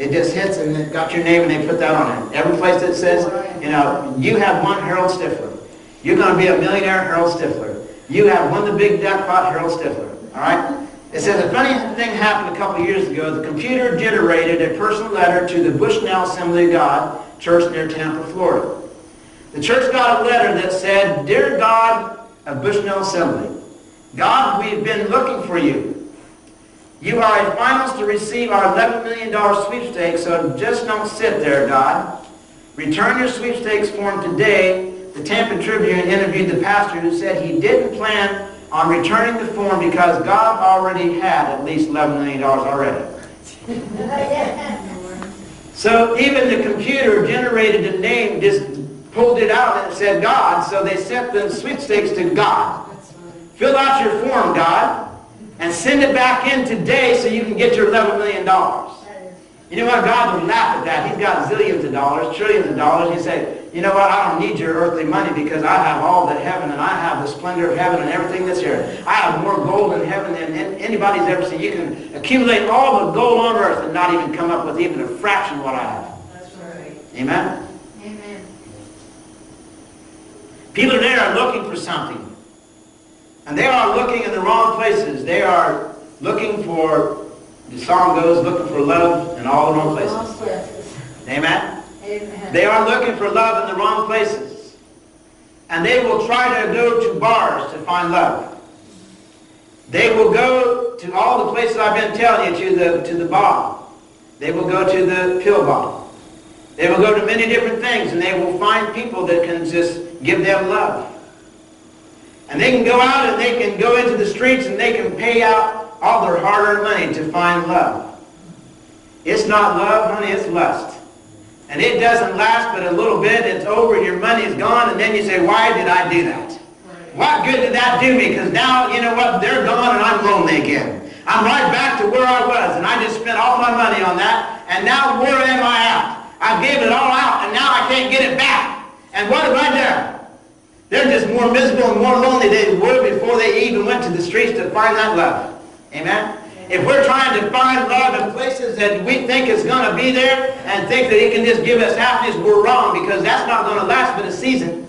Speaker 4: It just hits and it got your name and they put that on it. Every place that says, you know, you have one Harold Stifler. You're going to be a millionaire, Harold Stifler. You have won the big jackpot, Harold Stifler. All right? It says a funny thing happened a couple years ago. The computer generated a personal letter to the Bushnell Assembly of God church near Tampa, Florida. The church got a letter that said, Dear God of Bushnell Assembly, God, we've been looking for you. You are a finalist to receive our $11 million sweepstakes, so just don't sit there, God. Return your sweepstakes form today. The Tampa Tribune interviewed the pastor who said he didn't plan on returning the form because God already had at least $11 million already. So even the computer generated a name, just pulled it out and said God, so they sent the sweepstakes to God. Fill out your form, God, and send it back in today so you can get your $11 million. You know what? God would laugh at that. He's got zillions of dollars, trillions of dollars. He'd say, you know what? I don't need your earthly money because I have all the heaven and I have the splendor of heaven and everything that's here. I have more gold in heaven than anybody's ever seen. You can accumulate all the gold on earth and not even come up with even a fraction of what I have.
Speaker 5: That's right.
Speaker 4: Amen?
Speaker 5: Amen.
Speaker 4: People there are looking for something. And they are looking in the wrong places. They are looking for, the song goes, looking for love in all the wrong places. Amen?
Speaker 5: Amen.
Speaker 4: They are looking for love in the wrong places. And they will try to go to bars to find love. They will go to all the places I've been telling you, to the, to the bar. They will go to the pill bottle. They will go to many different things, and they will find people that can just give them love. And they can go out and they can go into the streets and they can pay out all their hard-earned money to find love. It's not love, honey, it's lust. And it doesn't last but a little bit. It's over and your money is gone. And then you say, why did I do that? What good did that do me? Because now, you know what? They're gone and I'm lonely again. I'm right back to where I was. And I just spent all my money on that. And now where am I at? I gave it all out and now I can't get it back. And what have I done? They're just more miserable and more lonely than they were before they even went to the streets to find that love. Amen? If we're trying to find love in places that we think is going to be there and think that he can just give us happiness, we're wrong because that's not going to last but a season.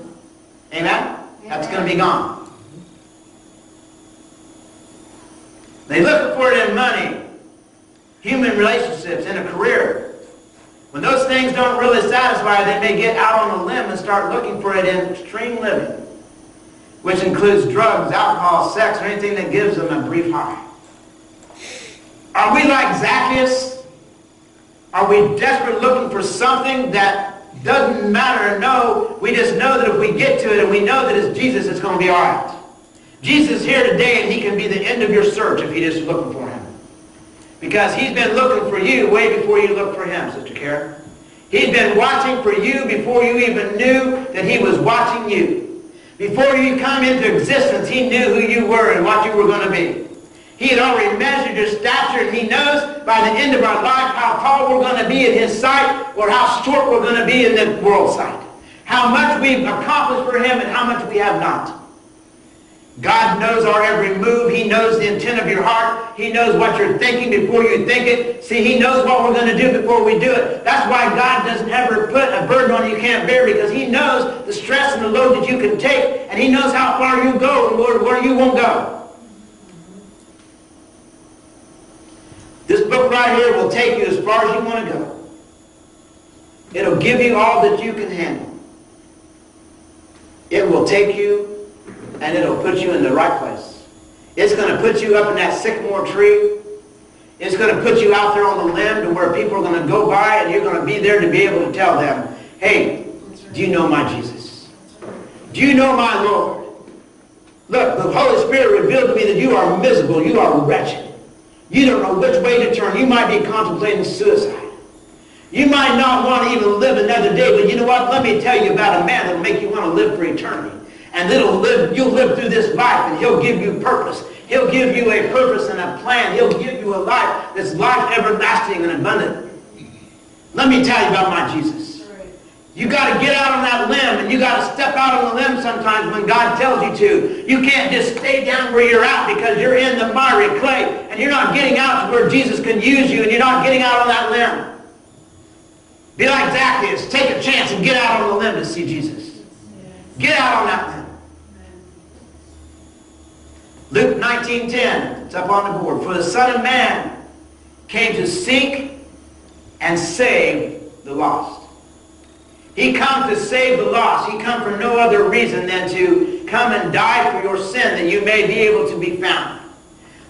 Speaker 4: Amen? That's going to be gone. They look for it in money, human relationships, in a career. When those things don't really satisfy, they may get out on a limb and start looking for it in extreme living, which includes drugs, alcohol, sex, or anything that gives them a brief high. Are we like Zacchaeus? Are we desperate looking for something that doesn't matter? No, we just know that if we get to it and we know that it's Jesus, it's going to be all right. Jesus is here today and he can be the end of your search if you're just looking for him. Because he's been looking for you way before you looked for him, Sister Karen. He's been watching for you before you even knew that he was watching you. Before you come into existence, he knew who you were and what you were going to be. He had already measured your stature, and he knows by the end of our life how tall we're going to be in his sight or how short we're going to be in the world's sight. How much we've accomplished for him and how much we have not. God knows our every move. He knows the intent of your heart. He knows what you're thinking before you think it. See, he knows what we're going to do before we do it. That's why God doesn't ever put a burden on you can't bear because he knows the stress and the load that you can take and he knows how far you go and where, where you won't go. This book right here will take you as far as you want to go. It'll give you all that you can handle. It will take you and it'll put you in the right place. It's going to put you up in that sycamore tree. It's going to put you out there on the limb to where people are going to go by and you're going to be there to be able to tell them, hey, do you know my Jesus? Do you know my Lord? Look, the Holy Spirit revealed to me that you are miserable. You are wretched. You don't know which way to turn. You might be contemplating suicide. You might not want to even live another day, but you know what? Let me tell you about a man that'll make you want to live for eternity. And it'll live, you'll live through this life, and he'll give you purpose. He'll give you a purpose and a plan. He'll give you a life that's life everlasting and abundant. Let me tell you about my Jesus. You got to get out on that limb, and you got to step out on the limb sometimes when God tells you to. You can't just stay down where you're at because you're in the miry clay, and you're not getting out to where Jesus can use you, and you're not getting out on that limb. Be like Zacchaeus. Take a chance and get out on the limb to see Jesus. Get out on that limb. Luke 19:10, it's up on the board. For the Son of Man came to seek and save the lost. He come to save the lost. He come for no other reason than to come and die for your sin that you may be able to be found.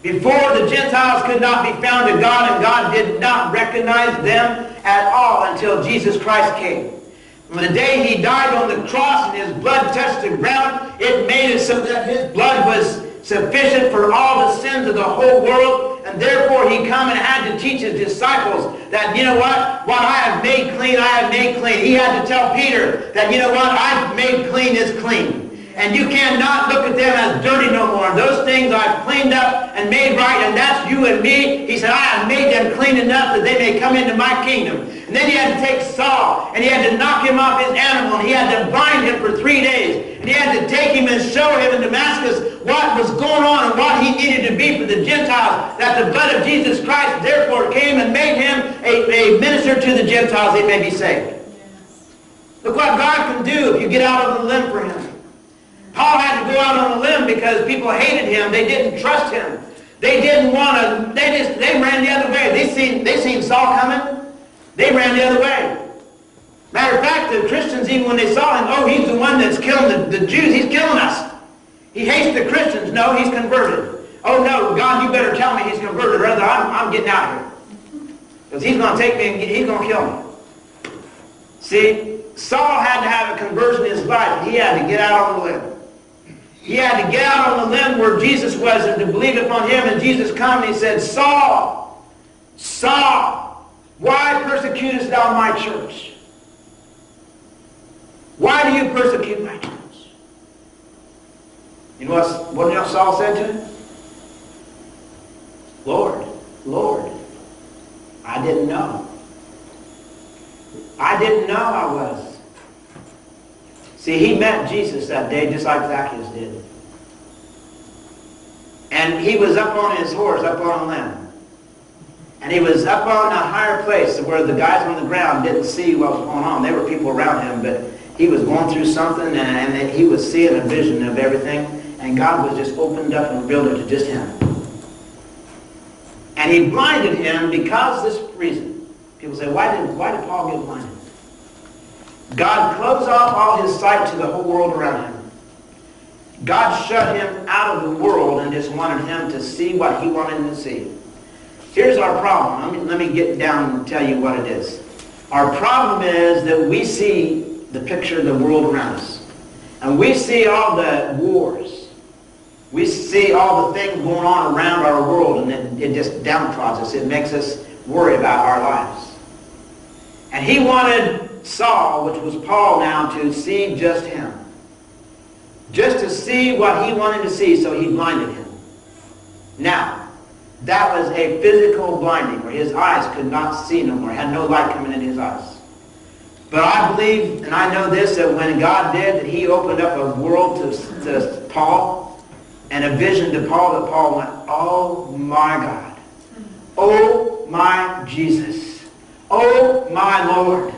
Speaker 4: Before the Gentiles could not be found to God and God did not recognize them at all until Jesus Christ came. From the day he died on the cross and his blood touched the ground, it made it so that his blood was sufficient for all the sins of the whole world. And therefore he come and had to teach his disciples that, you know what? What I have made clean, I have made clean. He had to tell Peter that, you know what? I've made clean is clean. And you cannot look at them as dirty no more. Those things I've cleaned up and made right, and that's you and me. He said, I have made them clean enough that they may come into my kingdom. And then he had to take Saul, and he had to knock him off his animal, and he had to bind him for three days. And he had to take him and show him in Damascus what was going on and what he needed to be for the Gentiles, that the blood of Jesus Christ therefore came and made him a, a minister to the Gentiles, they may be saved. Look what God can do if you get out on the limb for him. Paul had to go out on a limb because people hated him. They didn't trust him. They didn't want to, they just, they ran the other way. They seen, they seen Saul coming. They ran the other way. Matter of fact, the Christians, even when they saw him, oh, he's the one that's killing the, the Jews. He's killing us. He hates the Christians. No, he's converted. Oh, no, God, you better tell me he's converted. or Rather, I'm, I'm getting out of here. Because he's going to take me and he's going to kill me. See, Saul had to have a conversion in his life. He had to get out on the limb. He had to get out on the limb where Jesus was and to believe upon him. And Jesus come and he said, Saul, Saul, why persecutest thou my church? Why do you persecute my church? You know what, what Saul said to him? Lord, Lord, I didn't know. I didn't know I was. See, he met Jesus that day just like Zacchaeus did. And he was up on his horse, up on a limb. And he was up on a higher place where the guys on the ground didn't see what was going on. There were people around him, but he was going through something and, he was seeing a vision of everything. And God was just opened up and revealed it to just him. And he blinded him because this reason. People say, why did, why did Paul get blinded? God closed off all his sight to the whole world around him. God shut him out of the world and just wanted him to see what he wanted him to see. Here's our problem. Let me, let me get down and tell you what it is. Our problem is that we see the picture of the world around us. And we see all the wars. We see all the things going on around our world and it, it just downtrods us. It makes us worry about our lives. And he wanted Saul, which was Paul now, to see just him. Just to see what he wanted to see, so he blinded him. Now, that was a physical blinding, where his eyes could not see no more, had no light coming in his eyes. But I believe, and I know this, that when God did, that he opened up a world to, to Paul, and a vision to Paul, that Paul went, oh my God. Oh my Jesus. Oh my Lord.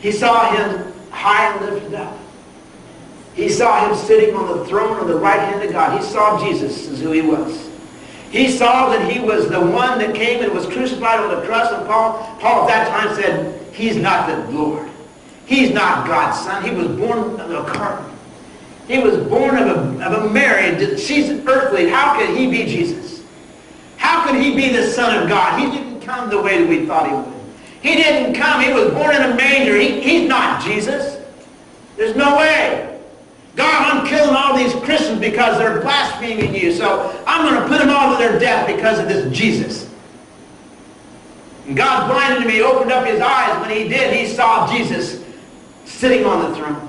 Speaker 4: He saw him high and lifted up. He saw him sitting on the throne on the right hand of God. He saw Jesus as who he was. He saw that he was the one that came and was crucified on the cross. And Paul, Paul at that time said, he's not the Lord. He's not God's son. He was born of a carpenter. He was born of a, of a Mary. She's earthly. How could he be Jesus? How could he be the son of God? He didn't come the way that we thought he would. He didn't come. He was born in a manger. He, he's not Jesus. There's no way. God, I'm killing all these Christians because they're blaspheming you. So I'm going to put them all to their death because of this Jesus. And God blinded him. He opened up his eyes. When he did, he saw Jesus sitting on the throne.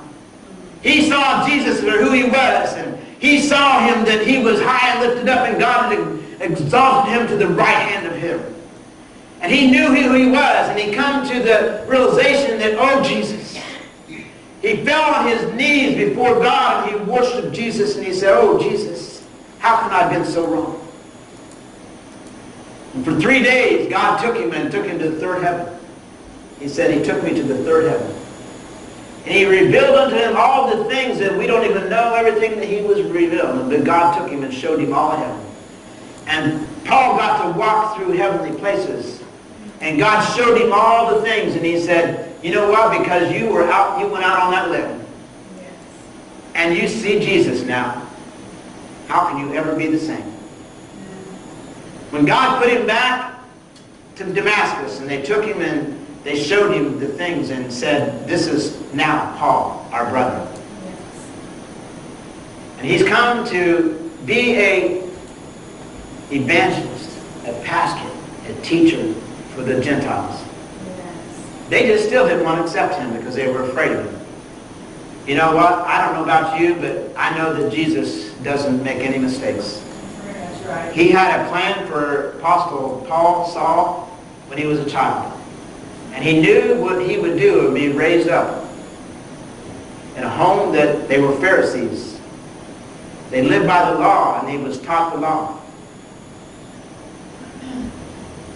Speaker 4: He saw Jesus for who he was. And he saw him that he was high and lifted up and God had exalted him to the right hand of him. And he knew who he was. And he come to the realization that, oh, Jesus. He fell on his knees before God and he worshiped Jesus and he said, Oh, Jesus, how can I have been so wrong? And for three days, God took him and took him to the third heaven. He said, He took me to the third heaven. And he revealed unto him all the things that we don't even know everything that he was revealed. But God took him and showed him all heaven. And Paul got to walk through heavenly places. And God showed him all the things. And he said, you know what? Because you were out, you went out on that limb. And you see Jesus now. How can you ever be the same? When God put him back to Damascus and they took him and they showed him the things and said, this is now Paul, our brother. And he's come to be a evangelist, a pastor, a teacher for the Gentiles. They just still didn't want to accept him because they were afraid of him. You know what? I don't know about you, but I know that Jesus doesn't make any mistakes.
Speaker 5: That's right.
Speaker 4: He had a plan for Apostle Paul, Saul, when he was a child. And he knew what he would do would be raised up in a home that they were Pharisees. They lived by the law, and he was taught the law.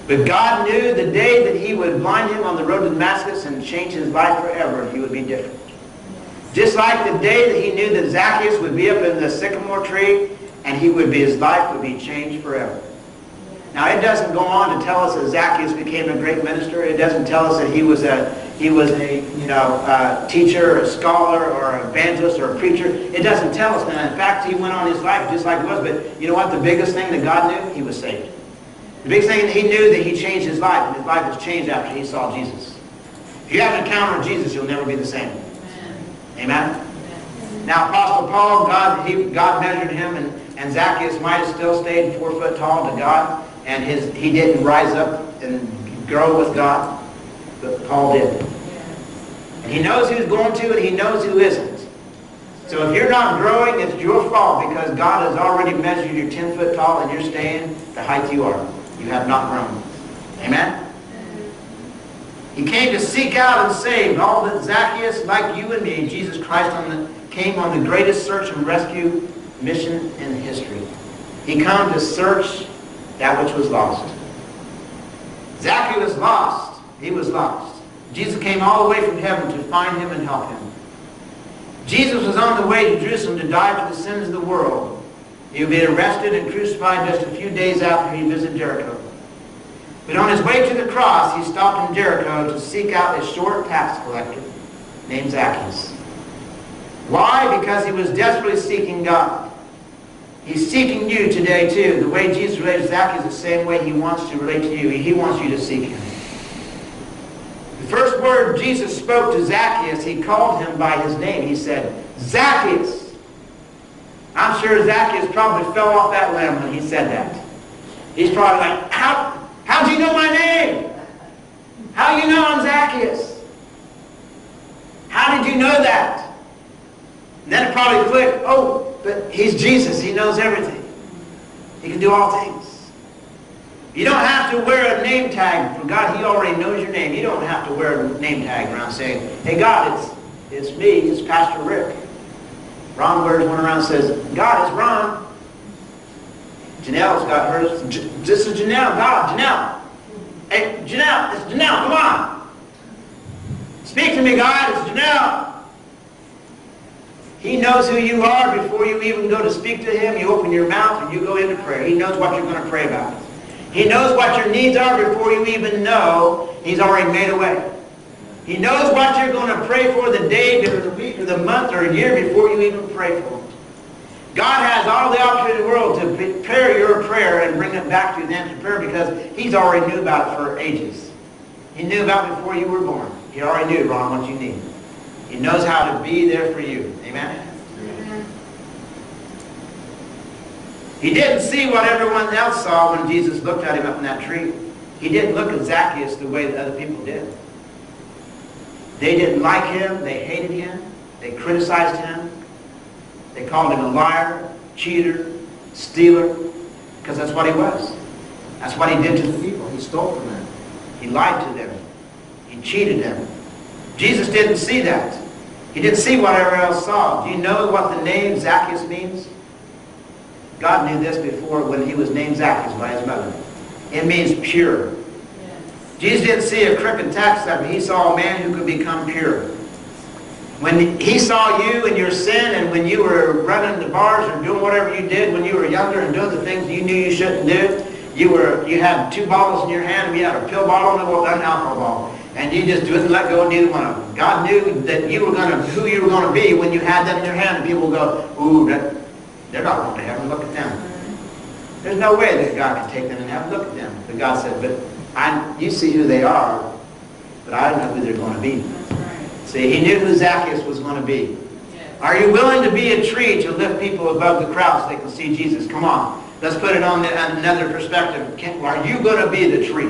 Speaker 4: But God knew the day that he would blind him on the road to Damascus and change his life forever, he would be different. Just like the day that he knew that Zacchaeus would be up in the sycamore tree and he would be, his life would be changed forever. Now it doesn't go on to tell us that Zacchaeus became a great minister. It doesn't tell us that he was a he was a you know uh, teacher, or a scholar, or an evangelist, or a preacher. It doesn't tell us that. In fact, he went on his life just like it was. But you know what? The biggest thing that God knew, he was saved. The biggest thing that he knew that he changed his life, and his life was changed after he saw Jesus. If you haven't encountered Jesus, you'll never be the same.
Speaker 5: Amen.
Speaker 4: Amen. Now, Apostle Paul, God, he, God measured him, and, and Zacchaeus might have still stayed four foot tall to God, and his, he didn't rise up and grow with God, but Paul did. And he knows who's going to, and he knows who isn't. So if you're not growing, it's your fault, because God has already measured you 10 foot tall, and you're staying the height you are. You have not grown. Amen? He came to seek out and save all that Zacchaeus, like you and me, Jesus Christ on the, came on the greatest search and rescue mission in history. He came to search that which was lost. Zacchaeus was lost. He was lost. Jesus came all the way from heaven to find him and help him. Jesus was on the way to Jerusalem to die for the sins of the world. He would be arrested and crucified just a few days after he visited Jericho. But on his way to the cross, he stopped in Jericho to seek out a short tax collector named Zacchaeus. Why? Because he was desperately seeking God. He's seeking you today too. The way Jesus related to Zacchaeus is the same way he wants to relate to you. He wants you to seek him. The first word Jesus spoke to Zacchaeus, he called him by his name. He said, Zacchaeus. I'm sure Zacchaeus probably fell off that limb when he said that. He's probably like, how, how'd you know my name? How do you know I'm Zacchaeus? How did you know that? And then it probably clicked, oh, but he's Jesus. He knows everything. He can do all things. You don't have to wear a name tag for God. He already knows your name. You don't have to wear a name tag around saying, hey, God, it's, it's me. It's Pastor Rick. Ron wears one around and says, God, it's Ron. Janelle's got hers. J- This is Janelle. God, Janelle. Hey, Janelle. It's Janelle. Come on. Speak to me, God. It's Janelle. He knows who you are before you even go to speak to him. You open your mouth and you go into prayer. He knows what you're going to pray about. He knows what your needs are before you even know. He's already made a way. He knows what you're going to pray for the day or the week or the month or a year before you even pray for it. God has all the opportunity in the world to prepare your prayer and bring it back to you in answered prayer because he's already knew about it for ages. He knew about it before you were born. He already knew, Ron, what you need. He knows how to be there for you. Amen? He didn't see what everyone else saw when Jesus looked at him up in that tree. He didn't look at Zacchaeus the way that other people did. They didn't like him. They hated him. They criticized him. They called him a liar, cheater, stealer, because that's what he was. That's what he did to the people. He stole from them. He lied to them. He cheated them. Jesus didn't see that. He didn't see what everyone else saw. Do you know what the name Zacchaeus means? God knew this before when he was named Zacchaeus by his mother. It means pure.
Speaker 5: Yes.
Speaker 4: Jesus didn't see a crooked tax collector. He saw a man who could become pure. When he saw you and your sin and when you were running the bars or doing whatever you did when you were younger and doing the things you knew you shouldn't do, you were you had two bottles in your hand and you had a pill bottle and an alcohol bottle. And you just didn't let go of neither one of them. God knew that you were gonna who you were gonna be when you had that in your hand and people go, ooh, that, they're not going to heaven, look at them. There's no way that God can take them in heaven, look at them. But God said, but I you see who they are, but I don't know who they're going to be. See, he knew who Zacchaeus was going to be. Are you willing to be a tree to lift people above the crowd so they can see Jesus? Come on. Let's put it on, the, another perspective. Can, are you going to be the tree?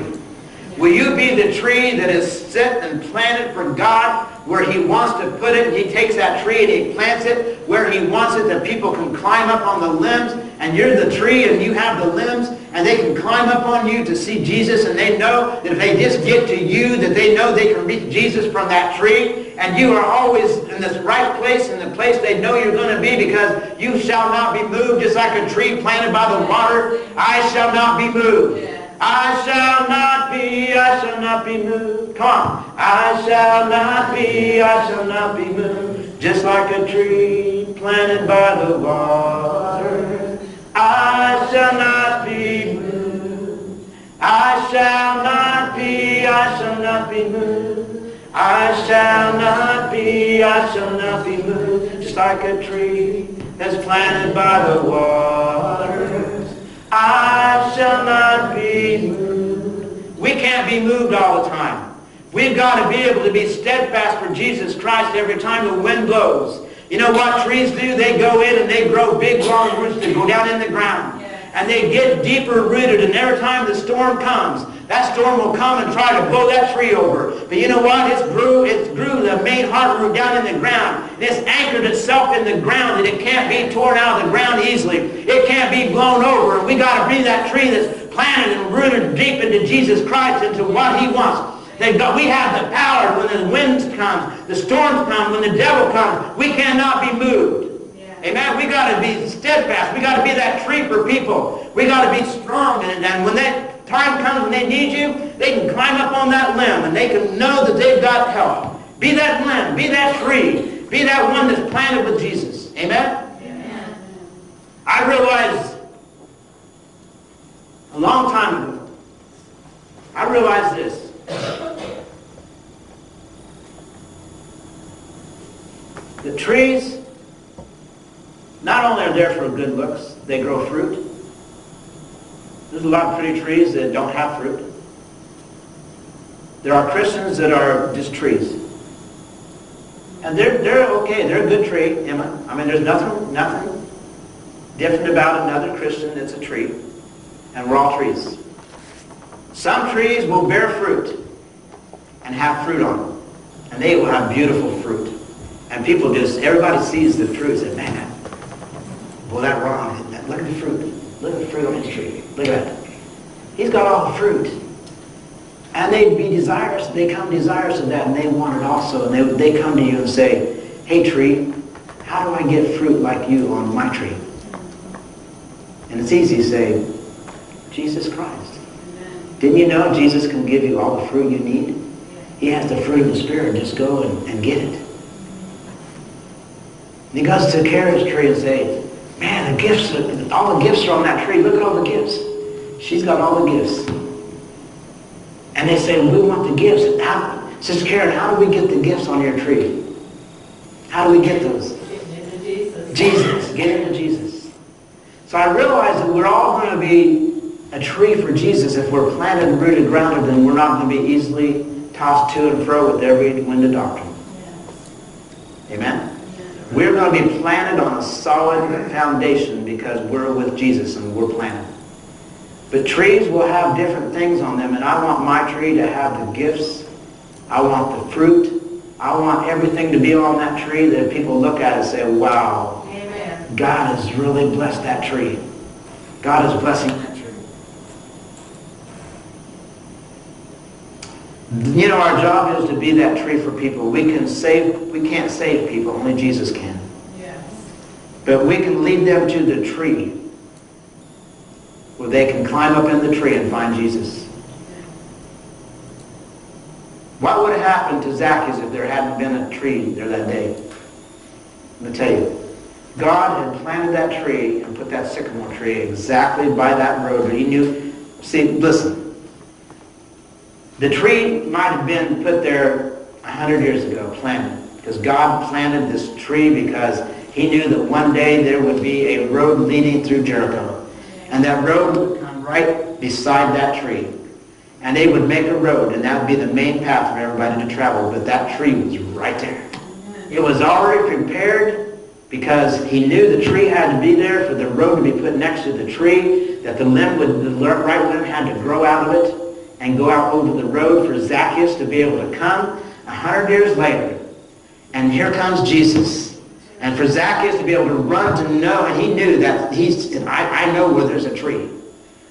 Speaker 4: Will you be the tree that is set and planted for God where he wants to put it? He takes that tree and he plants it where he wants it that people can climb up on the limbs and you're the tree and you have the limbs and they can climb up on you to see Jesus and they know that if they just get to you that they know they can reach Jesus from that tree and you are always in this right place in the place they know you're going to be because you shall not be moved just like a tree planted by the water. I shall not be moved. I shall not be, I shall not be moved. Come on. I shall not be, I shall not be moved. Just like a tree planted by the water. I shall not be moved. I shall not be, I shall not be moved. I shall not be, I shall not be moved. Just like a tree that's planted by the waters. I shall not be We can't be moved all the time. We've got to be able to be steadfast for Jesus Christ every time the wind blows. You know what trees do? They go in and they grow big, long roots that go down in the ground. And they get deeper rooted, and every time the storm comes, that storm will come and try to blow that tree over. But you know what? It's grew, it's grew the main heart root down in the ground. And it's anchored itself in the ground and it can't be torn out of the ground easily. It can't be blown over. We got to be that tree that's planted and rooted deep into Jesus Christ, into what he wants. That God, we have the power when the winds come, the storms come, when the devil comes. We cannot be moved.
Speaker 5: Yeah.
Speaker 4: Amen. We got to be steadfast. We got to be that tree for people. We got to be strong. And, and when that time comes when they need you, they can climb up on that limb and they can know that they've got help. Be that limb. Be that tree. Be that one that's planted with Jesus. Amen.
Speaker 5: Amen.
Speaker 4: I realized a long time ago, I realized this. The trees, not only are there for good looks, they grow fruit. There's a lot of pretty trees that don't have fruit. There are Christians that are just trees. And they're, they're okay. They're a good tree, Emma. I mean, there's nothing, nothing different about another Christian that's a tree. And all trees. Some trees will bear fruit and have fruit on them. And they will have beautiful fruit. And people just, everybody sees the fruit and say, man, boy, that wrong. Look at the fruit. Look at the fruit on his tree. Look at that. He's got all the fruit. And they'd be desirous, they come desirous of that, and they want it also. And they, they come to you and say, hey, tree, how do I get fruit like you on my tree? And it's easy to say, Jesus Christ.
Speaker 5: Amen.
Speaker 4: Didn't you know Jesus can give you all the fruit you need? He has the fruit of the Spirit. Just go and, and get it. And he goes to the carriage tree and say, man, the gifts, all the gifts are on that tree. Look at all the gifts. She's got all the gifts. And they say, we want the gifts. How, Sister Karen, how do we get the gifts on your tree? How do we get those?
Speaker 5: Into Jesus.
Speaker 4: Jesus. Get into Jesus. So I realize that we're all going to be a tree for Jesus if we're planted and rooted, grounded, then we're not going to be easily tossed to and fro with every wind of doctrine. Amen? We're going to be planted on a solid foundation because we're with Jesus and we're planted. But trees will have different things on them, and I want my tree to have the gifts. I want the fruit. I want everything to be on that tree that people look at and say, wow,
Speaker 5: Amen.
Speaker 4: God has really blessed that tree. God is blessing that tree. You know, our job is to be that tree for people. We can save, we can't save people, only Jesus can.
Speaker 5: Yes.
Speaker 4: But we can lead them to the tree where they can climb up in the tree and find Jesus. What would have happened to Zacchaeus if there hadn't been a tree there that day? Let me tell you. God had planted that tree and put that sycamore tree exactly by that road. He knew. See, listen. The tree might have been put there a hundred years ago, planted. Because God planted this tree because he knew that one day there would be a road leading through Jericho. And that road would come right beside that tree. And they would make a road, and that would be the main path for everybody to travel. But that tree was right there. It was already prepared because he knew the tree had to be there for the road to be put next to the tree, that the limb would, the right limb had to grow out of it and go out over the road for Zacchaeus to be able to come a hundred years later. And here comes Jesus. And for Zacchaeus to be able to run to know, and he knew that he's, I, I know where there's a tree.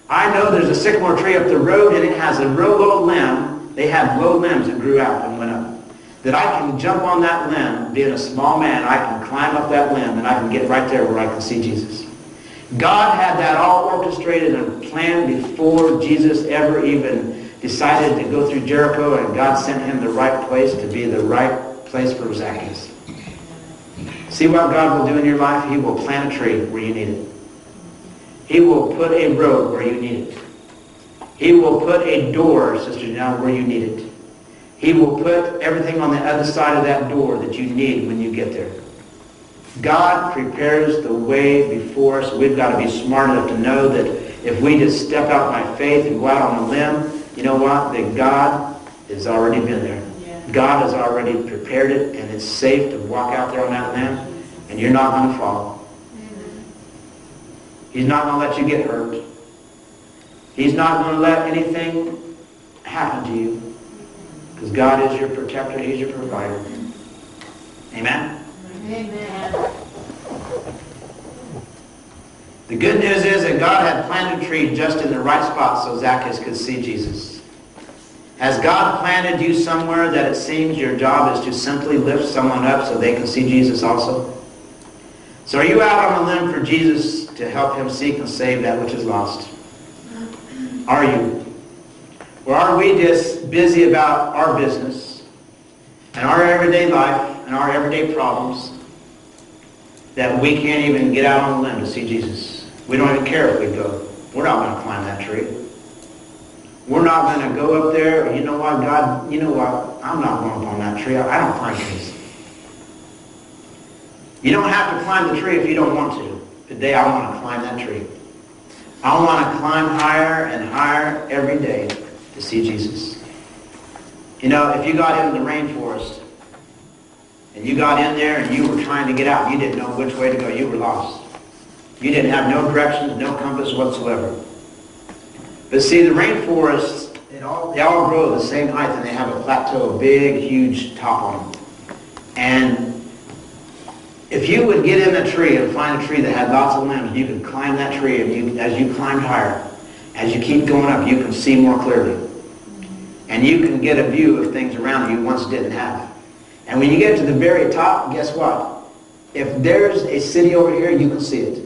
Speaker 4: I know there's a sycamore tree up the road and it has a real low limb. They have low limbs that grew out and went up. That I can jump on that limb, being a small man, I can climb up that limb and I can get right there where I can see Jesus. God had that all orchestrated and planned before Jesus ever even decided to go through Jericho and God sent him the right place to be the right place for Zacchaeus. See what God will do in your life? He will plant a tree where you need it. He will put a road where you need it. He will put a door, Sister Janelle, where you need it. He will put everything on the other side of that door that you need when you get there. God prepares the way before us. We've got to be smart enough to know that if we just step out by faith and go out on a limb, you know what? That God has already been there. God has already prepared it, and it's safe to walk out there on that land, and you're not going to fall. Mm-hmm. He's not going to let you get hurt. He's not going to let anything happen to you. Because God is your protector. He's your provider. Mm-hmm. Amen?
Speaker 5: Amen.
Speaker 4: The good news is that God had planted a tree just in the right spot so Zacchaeus could see Jesus. Has God planted you somewhere that it seems your job is to simply lift someone up so they can see Jesus also? So are you out on a limb for Jesus to help him seek and save that which is lost? Are you? Or are we just busy about our business and our everyday life and our everyday problems that we can't even get out on the limb to see Jesus? We don't even care if we go. We're not going to climb that tree. We're not going to go up there. You know what, God, you know what? I'm not going up on that tree. I don't climb trees. You don't have to climb the tree if you don't want to. Today I want to climb that tree. I want to climb higher and higher every day to see Jesus. You know, if you got into the rainforest and you got in there and you were trying to get out, you didn't know which way to go, you were lost. You didn't have no directions, no compass whatsoever. But see, the rainforests, all, they all grow the same height and they have a plateau, a big, huge top on them. And if you would get in a tree and find a tree that had lots of limbs, you could climb that tree and you, as you climbed higher, as you keep going up, you can see more clearly. And you can get a view of things around you once didn't have. And when you get to the very top, guess what? If there's a city over here, you can see it.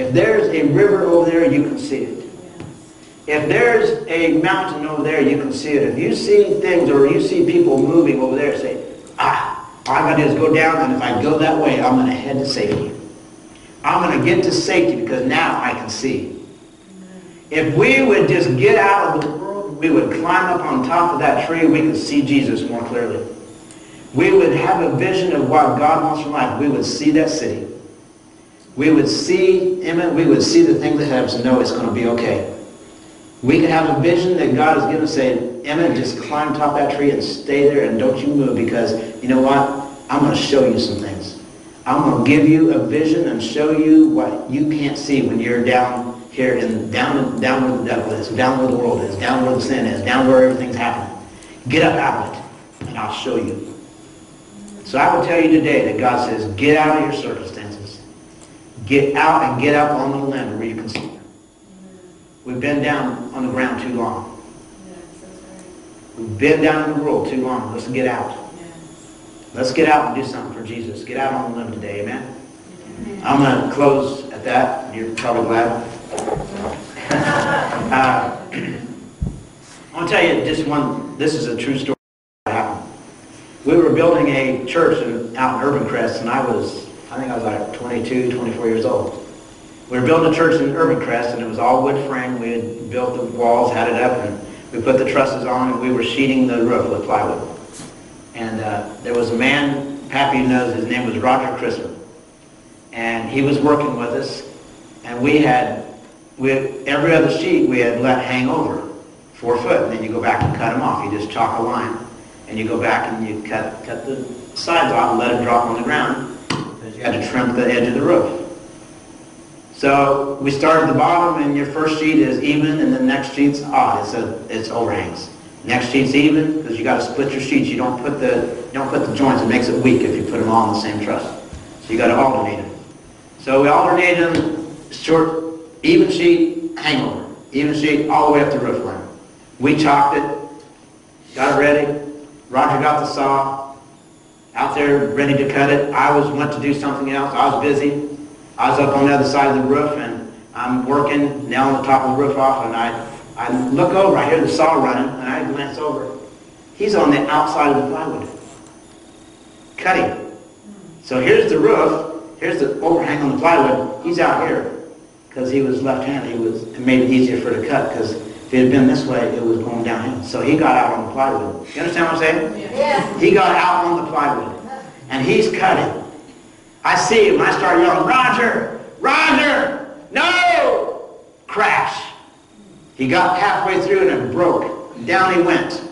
Speaker 4: If there's a river over there, you can see it. If there's a mountain over there, you can see it. If you see things or you see people moving over there, say, ah, all I gotta do is go down, and if I go that way, I'm gonna head to safety. I'm gonna get to safety because now I can see. If we would just get out of the world, we would climb up on top of that tree, we could see Jesus more clearly. We would have a vision of what God wants from life. We would see that city. We would see Emmett, we would see the things that happens know it's going to be okay. We could have a vision that God has given us saying, Emmett, just climb top that tree and stay there and don't you move because you know what? I'm going to show you some things. I'm going to give you a vision and show you what you can't see when you're down here and down down where the devil is, down where the world is, down where the sin is, down where everything's happening. Get up out of it, and I'll show you. So I will tell you today that God says, get out of your circumstances. Get out and get up on the limb where you can see them. We've been down on the ground too long. We've been down in the world too long. Let's get out. Let's get out and do something for Jesus. Get out on the limb today, amen? I'm going to close at that. You're probably glad. uh, I want to tell you just one this is a true story. We were building a church in, out in Urbancrest, and I was, I think I was like 22, 24 years old. We were building a church in Urbancrest, and it was all wood frame. We had built the walls, had it up, and we put the trusses on, and we were sheeting the roof with plywood. And uh, there was a man, Pappy knows, his name was Roger Christmas. And he was working with us, and we had, we had, every other sheet we had let hang over four foot, and then you go back and cut them off. You just chalk a line, and you go back and you cut, cut the sides off and let it drop on the ground, you had to trim the edge of the roof. So we start at the bottom, and your first sheet is even, and the next sheet's odd. It's a, it's overhangs. Next sheet's even, because you got to split your sheets. You don't put the, you don't put the joints. It makes it weak if you put them all in the same truss. So you got to alternate them. So we alternated them, short, even sheet, hangover, even sheet, all the way up the roof line. We chopped it, got it ready. Roger got the saw, out there ready to cut it. I was went to do something else. I was busy. I was up on the other side of the roof and I'm working, nailing the top of the roof off, and I, I look over, I hear the saw running, and I glance over. He's on the outside of the plywood, cutting. So here's the roof, here's the overhang on the plywood. He's out here because he was left-handed. He was it made it easier for the cut because if it had been this way, it was going downhill. So he got out on the plywood. You understand what I'm saying?
Speaker 5: Yeah.
Speaker 4: He got out on the plywood, and he's cutting. I see him, I start yelling, Roger, Roger, no! Crash. He got halfway through and it broke. Down he went,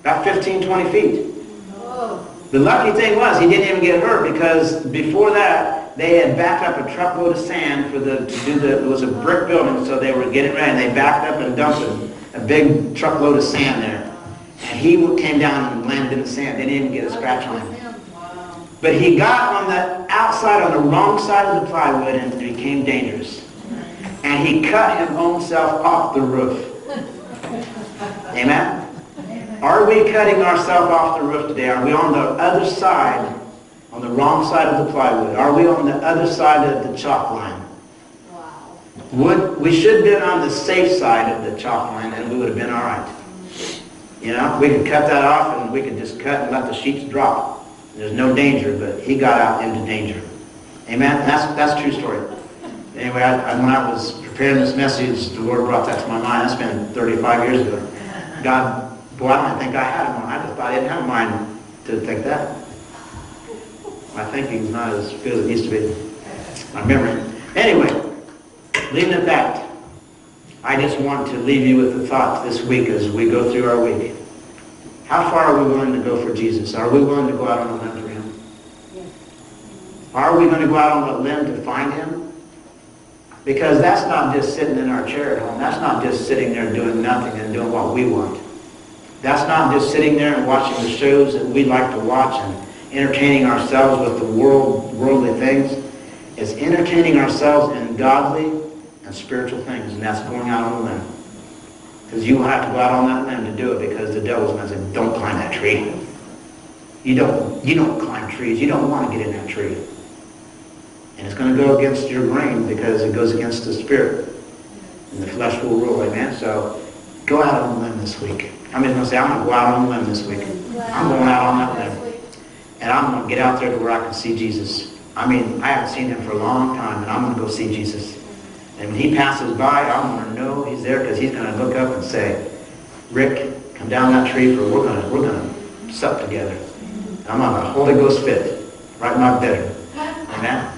Speaker 4: about 15, 20 feet.
Speaker 5: Oh.
Speaker 4: The lucky thing was he didn't even get hurt because before that they had backed up a truckload of sand for the to do the it was a brick building so they were getting ready and they backed up and dumped a, big truckload of sand there. And he came down and landed in the sand. They didn't even get a scratch on him. But he got on the outside on the wrong side of the plywood and it became dangerous. And he cut his own self off the roof. Amen? Are we cutting ourselves off the roof today? Are we on the other side, on the wrong side of the plywood? Are we on the other side of the chalk line?
Speaker 5: Wow.
Speaker 4: Would, we should have been on the safe side of the chalk line and we would have been all right. You know, we could cut that off and we could just cut and let the sheets drop. There's no danger, but he got out into danger. Amen? And that's, that's a true story. Anyway, I, I, when I was preparing this message, the Lord brought that to my mind. That's been 35 years ago. God, boy, I don't think I had one. I just thought I didn't have a mind to think that. My thinking's not as good as it needs to be. My memory. Anyway, leaving it that, I just want to leave you with a thought this week as we go through our week. How far are we willing to go for Jesus? Are we willing to go out on a limb for him? Are we going to go out on a limb to find him? Because that's not just sitting in our chair at home. That's not just sitting there doing nothing and doing what we want. That's not just sitting there and watching the shows that we like to watch and entertaining ourselves with the world, worldly things. It's entertaining ourselves in godly and spiritual things, and that's going out on a limb. Because you have to go out on that limb to do it because the devil's going to say, don't climb that tree. You don't, you don't climb trees. You don't want to get in that tree. And it's going to go against your brain because it goes against the spirit. And the flesh will rule, amen? So go out on a limb this week. I'm just going to say, I'm going to go out on a limb this week. I'm going out on that limb. And I'm going to get out there to where I can see Jesus. I mean, I haven't seen him for a long time, and I'm going to go see Jesus. And when he passes by, I'm going to know he's there because he's going to look up and say, Rick, come down that tree for we're going to we're going to sup together. And I'm on a Holy Ghost fit, right in my bedroom. Amen.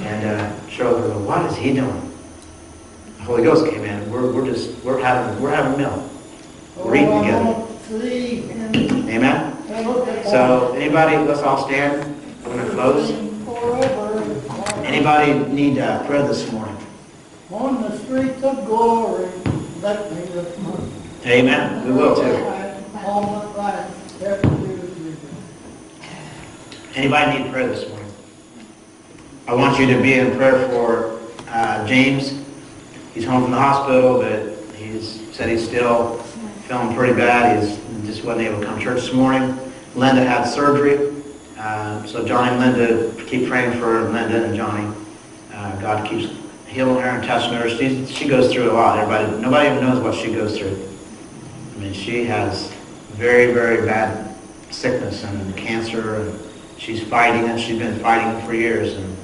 Speaker 4: And uh, Cheryl goes, what is he doing? The Holy Ghost came in. We're, we're just we're having we're having a meal. We're eating together. Amen. So anybody, let's all stand. We're going to close. Anybody need uh, prayer this morning?
Speaker 6: On the streets of glory, let me this morning.
Speaker 4: Amen. We will too.
Speaker 6: All my life, every day of the week.
Speaker 4: Anybody need prayer this morning? I want you to be in prayer for uh, James. He's home from the hospital, but he's said he's still feeling pretty bad. He's just wasn't able to come to church this morning. Linda had surgery. Uh, so Johnny and Linda, keep praying for Linda and Johnny. Uh, God keeps healing her and touching her. She, she goes through a lot. Everybody, nobody even knows what she goes through. I mean, she has very, very bad sickness and cancer, and she's fighting it. She's been fighting it for years, and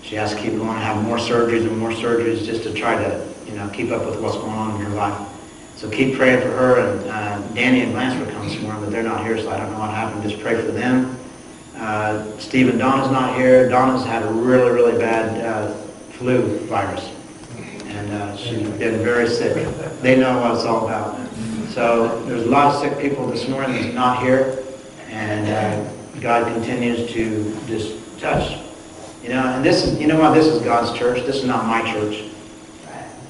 Speaker 4: she has to keep going and have more surgeries and more surgeries just to try to, you know, keep up with what's going on in her life. So keep praying for her, and uh, Danny and Lance were coming this morning, but they're not here, so I don't know what happened. Just pray for them. Uh, Steve and Donna's not here. Donna's had a really, really bad uh, flu virus, and uh, she's been very sick. They know what it's all about. So there's a lot of sick people this morning that's not here, and uh, God continues to just touch. You know, and this is, you know what, this is God's church. This is not my church.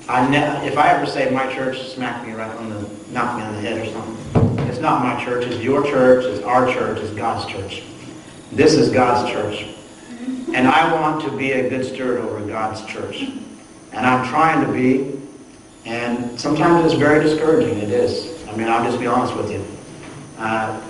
Speaker 4: I ne- if I ever say my church, smack me right on the, knock me on the head or something. It's not my church, it's your church, it's our church, it's God's church. This is God's church. And I want to be a good steward over God's church. And I'm trying to be, and sometimes it's very discouraging, it is. I mean, I'll just be honest with you. Uh,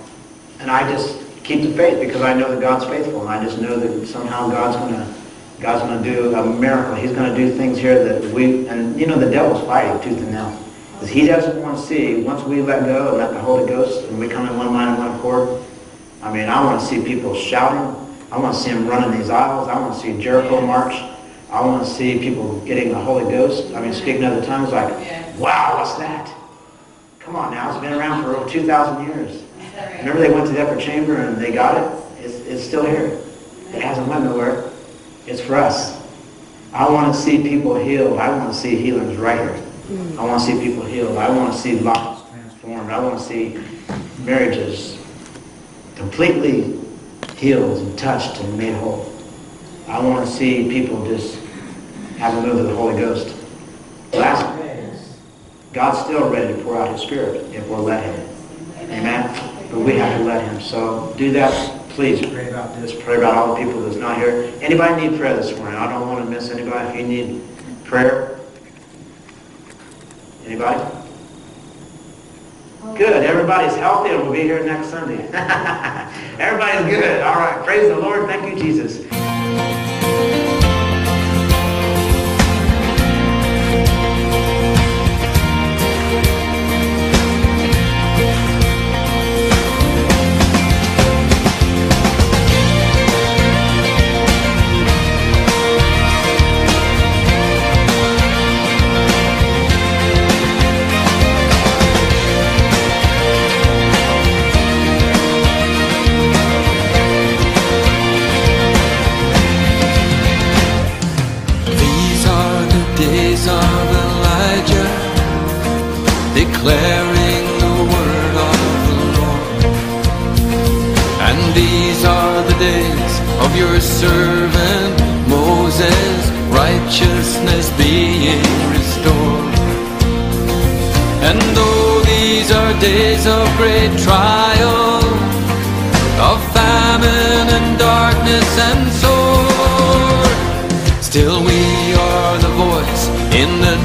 Speaker 4: and I just keep the faith because I know that God's faithful, and I just know that somehow God's going to God's going to do a miracle. He's going to do things here that we, and you know, the devil's fighting tooth and nail. Because he doesn't want to see, once we let go and let the Holy Ghost, and we come in one mind and one accord, I mean, I want to see people shouting. I want to see them running these aisles. I want to see Jericho march. I want to see people getting the Holy Ghost. I mean, speaking other tongues like, wow, what's that? Come on now, it's been around for over 2,000 years. Remember they went to the upper chamber and they got it? It's, it's still here. It hasn't went nowhere. It's for us. I want to see people healed. I want to see healings right here. Mm. I want to see people healed. I want to see lives transformed. I want to see marriages completely healed and touched and made whole. I want to see people just have a move of the Holy Ghost. Last God's still ready to pour out His Spirit if we'll let Him. Amen? But we have to let Him. So do that. Please pray about this. Pray about all the people that's not here. Anybody need prayer this morning? I don't want to miss anybody. If you need prayer, anybody? Good. Everybody's healthy and we'll be here next Sunday. Everybody's good. All right. Praise the Lord. Thank you, Jesus.
Speaker 3: Servant Moses, righteousness being restored. And though these are days of great trial, of famine and darkness and sword, Still we are the voice in the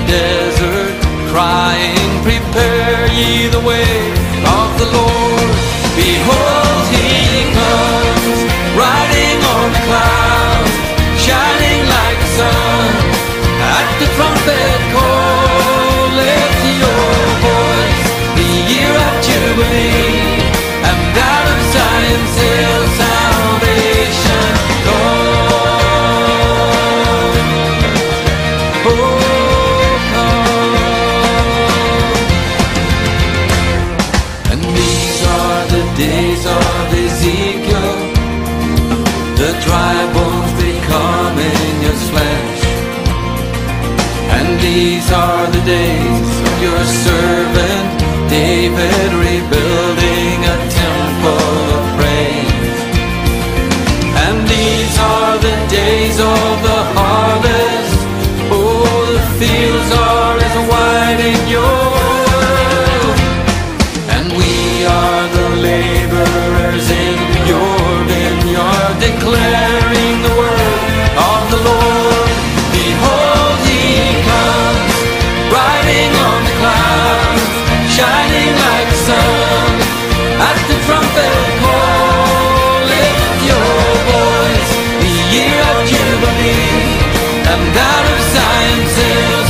Speaker 3: out of Zion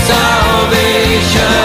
Speaker 3: sail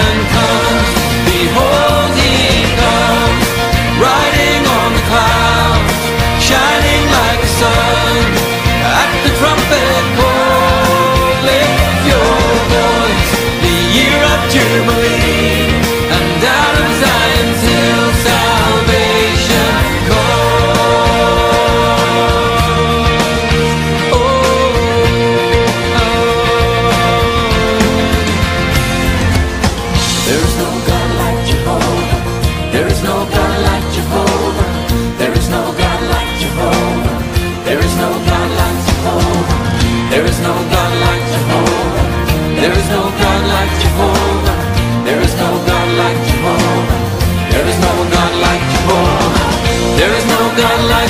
Speaker 3: gone like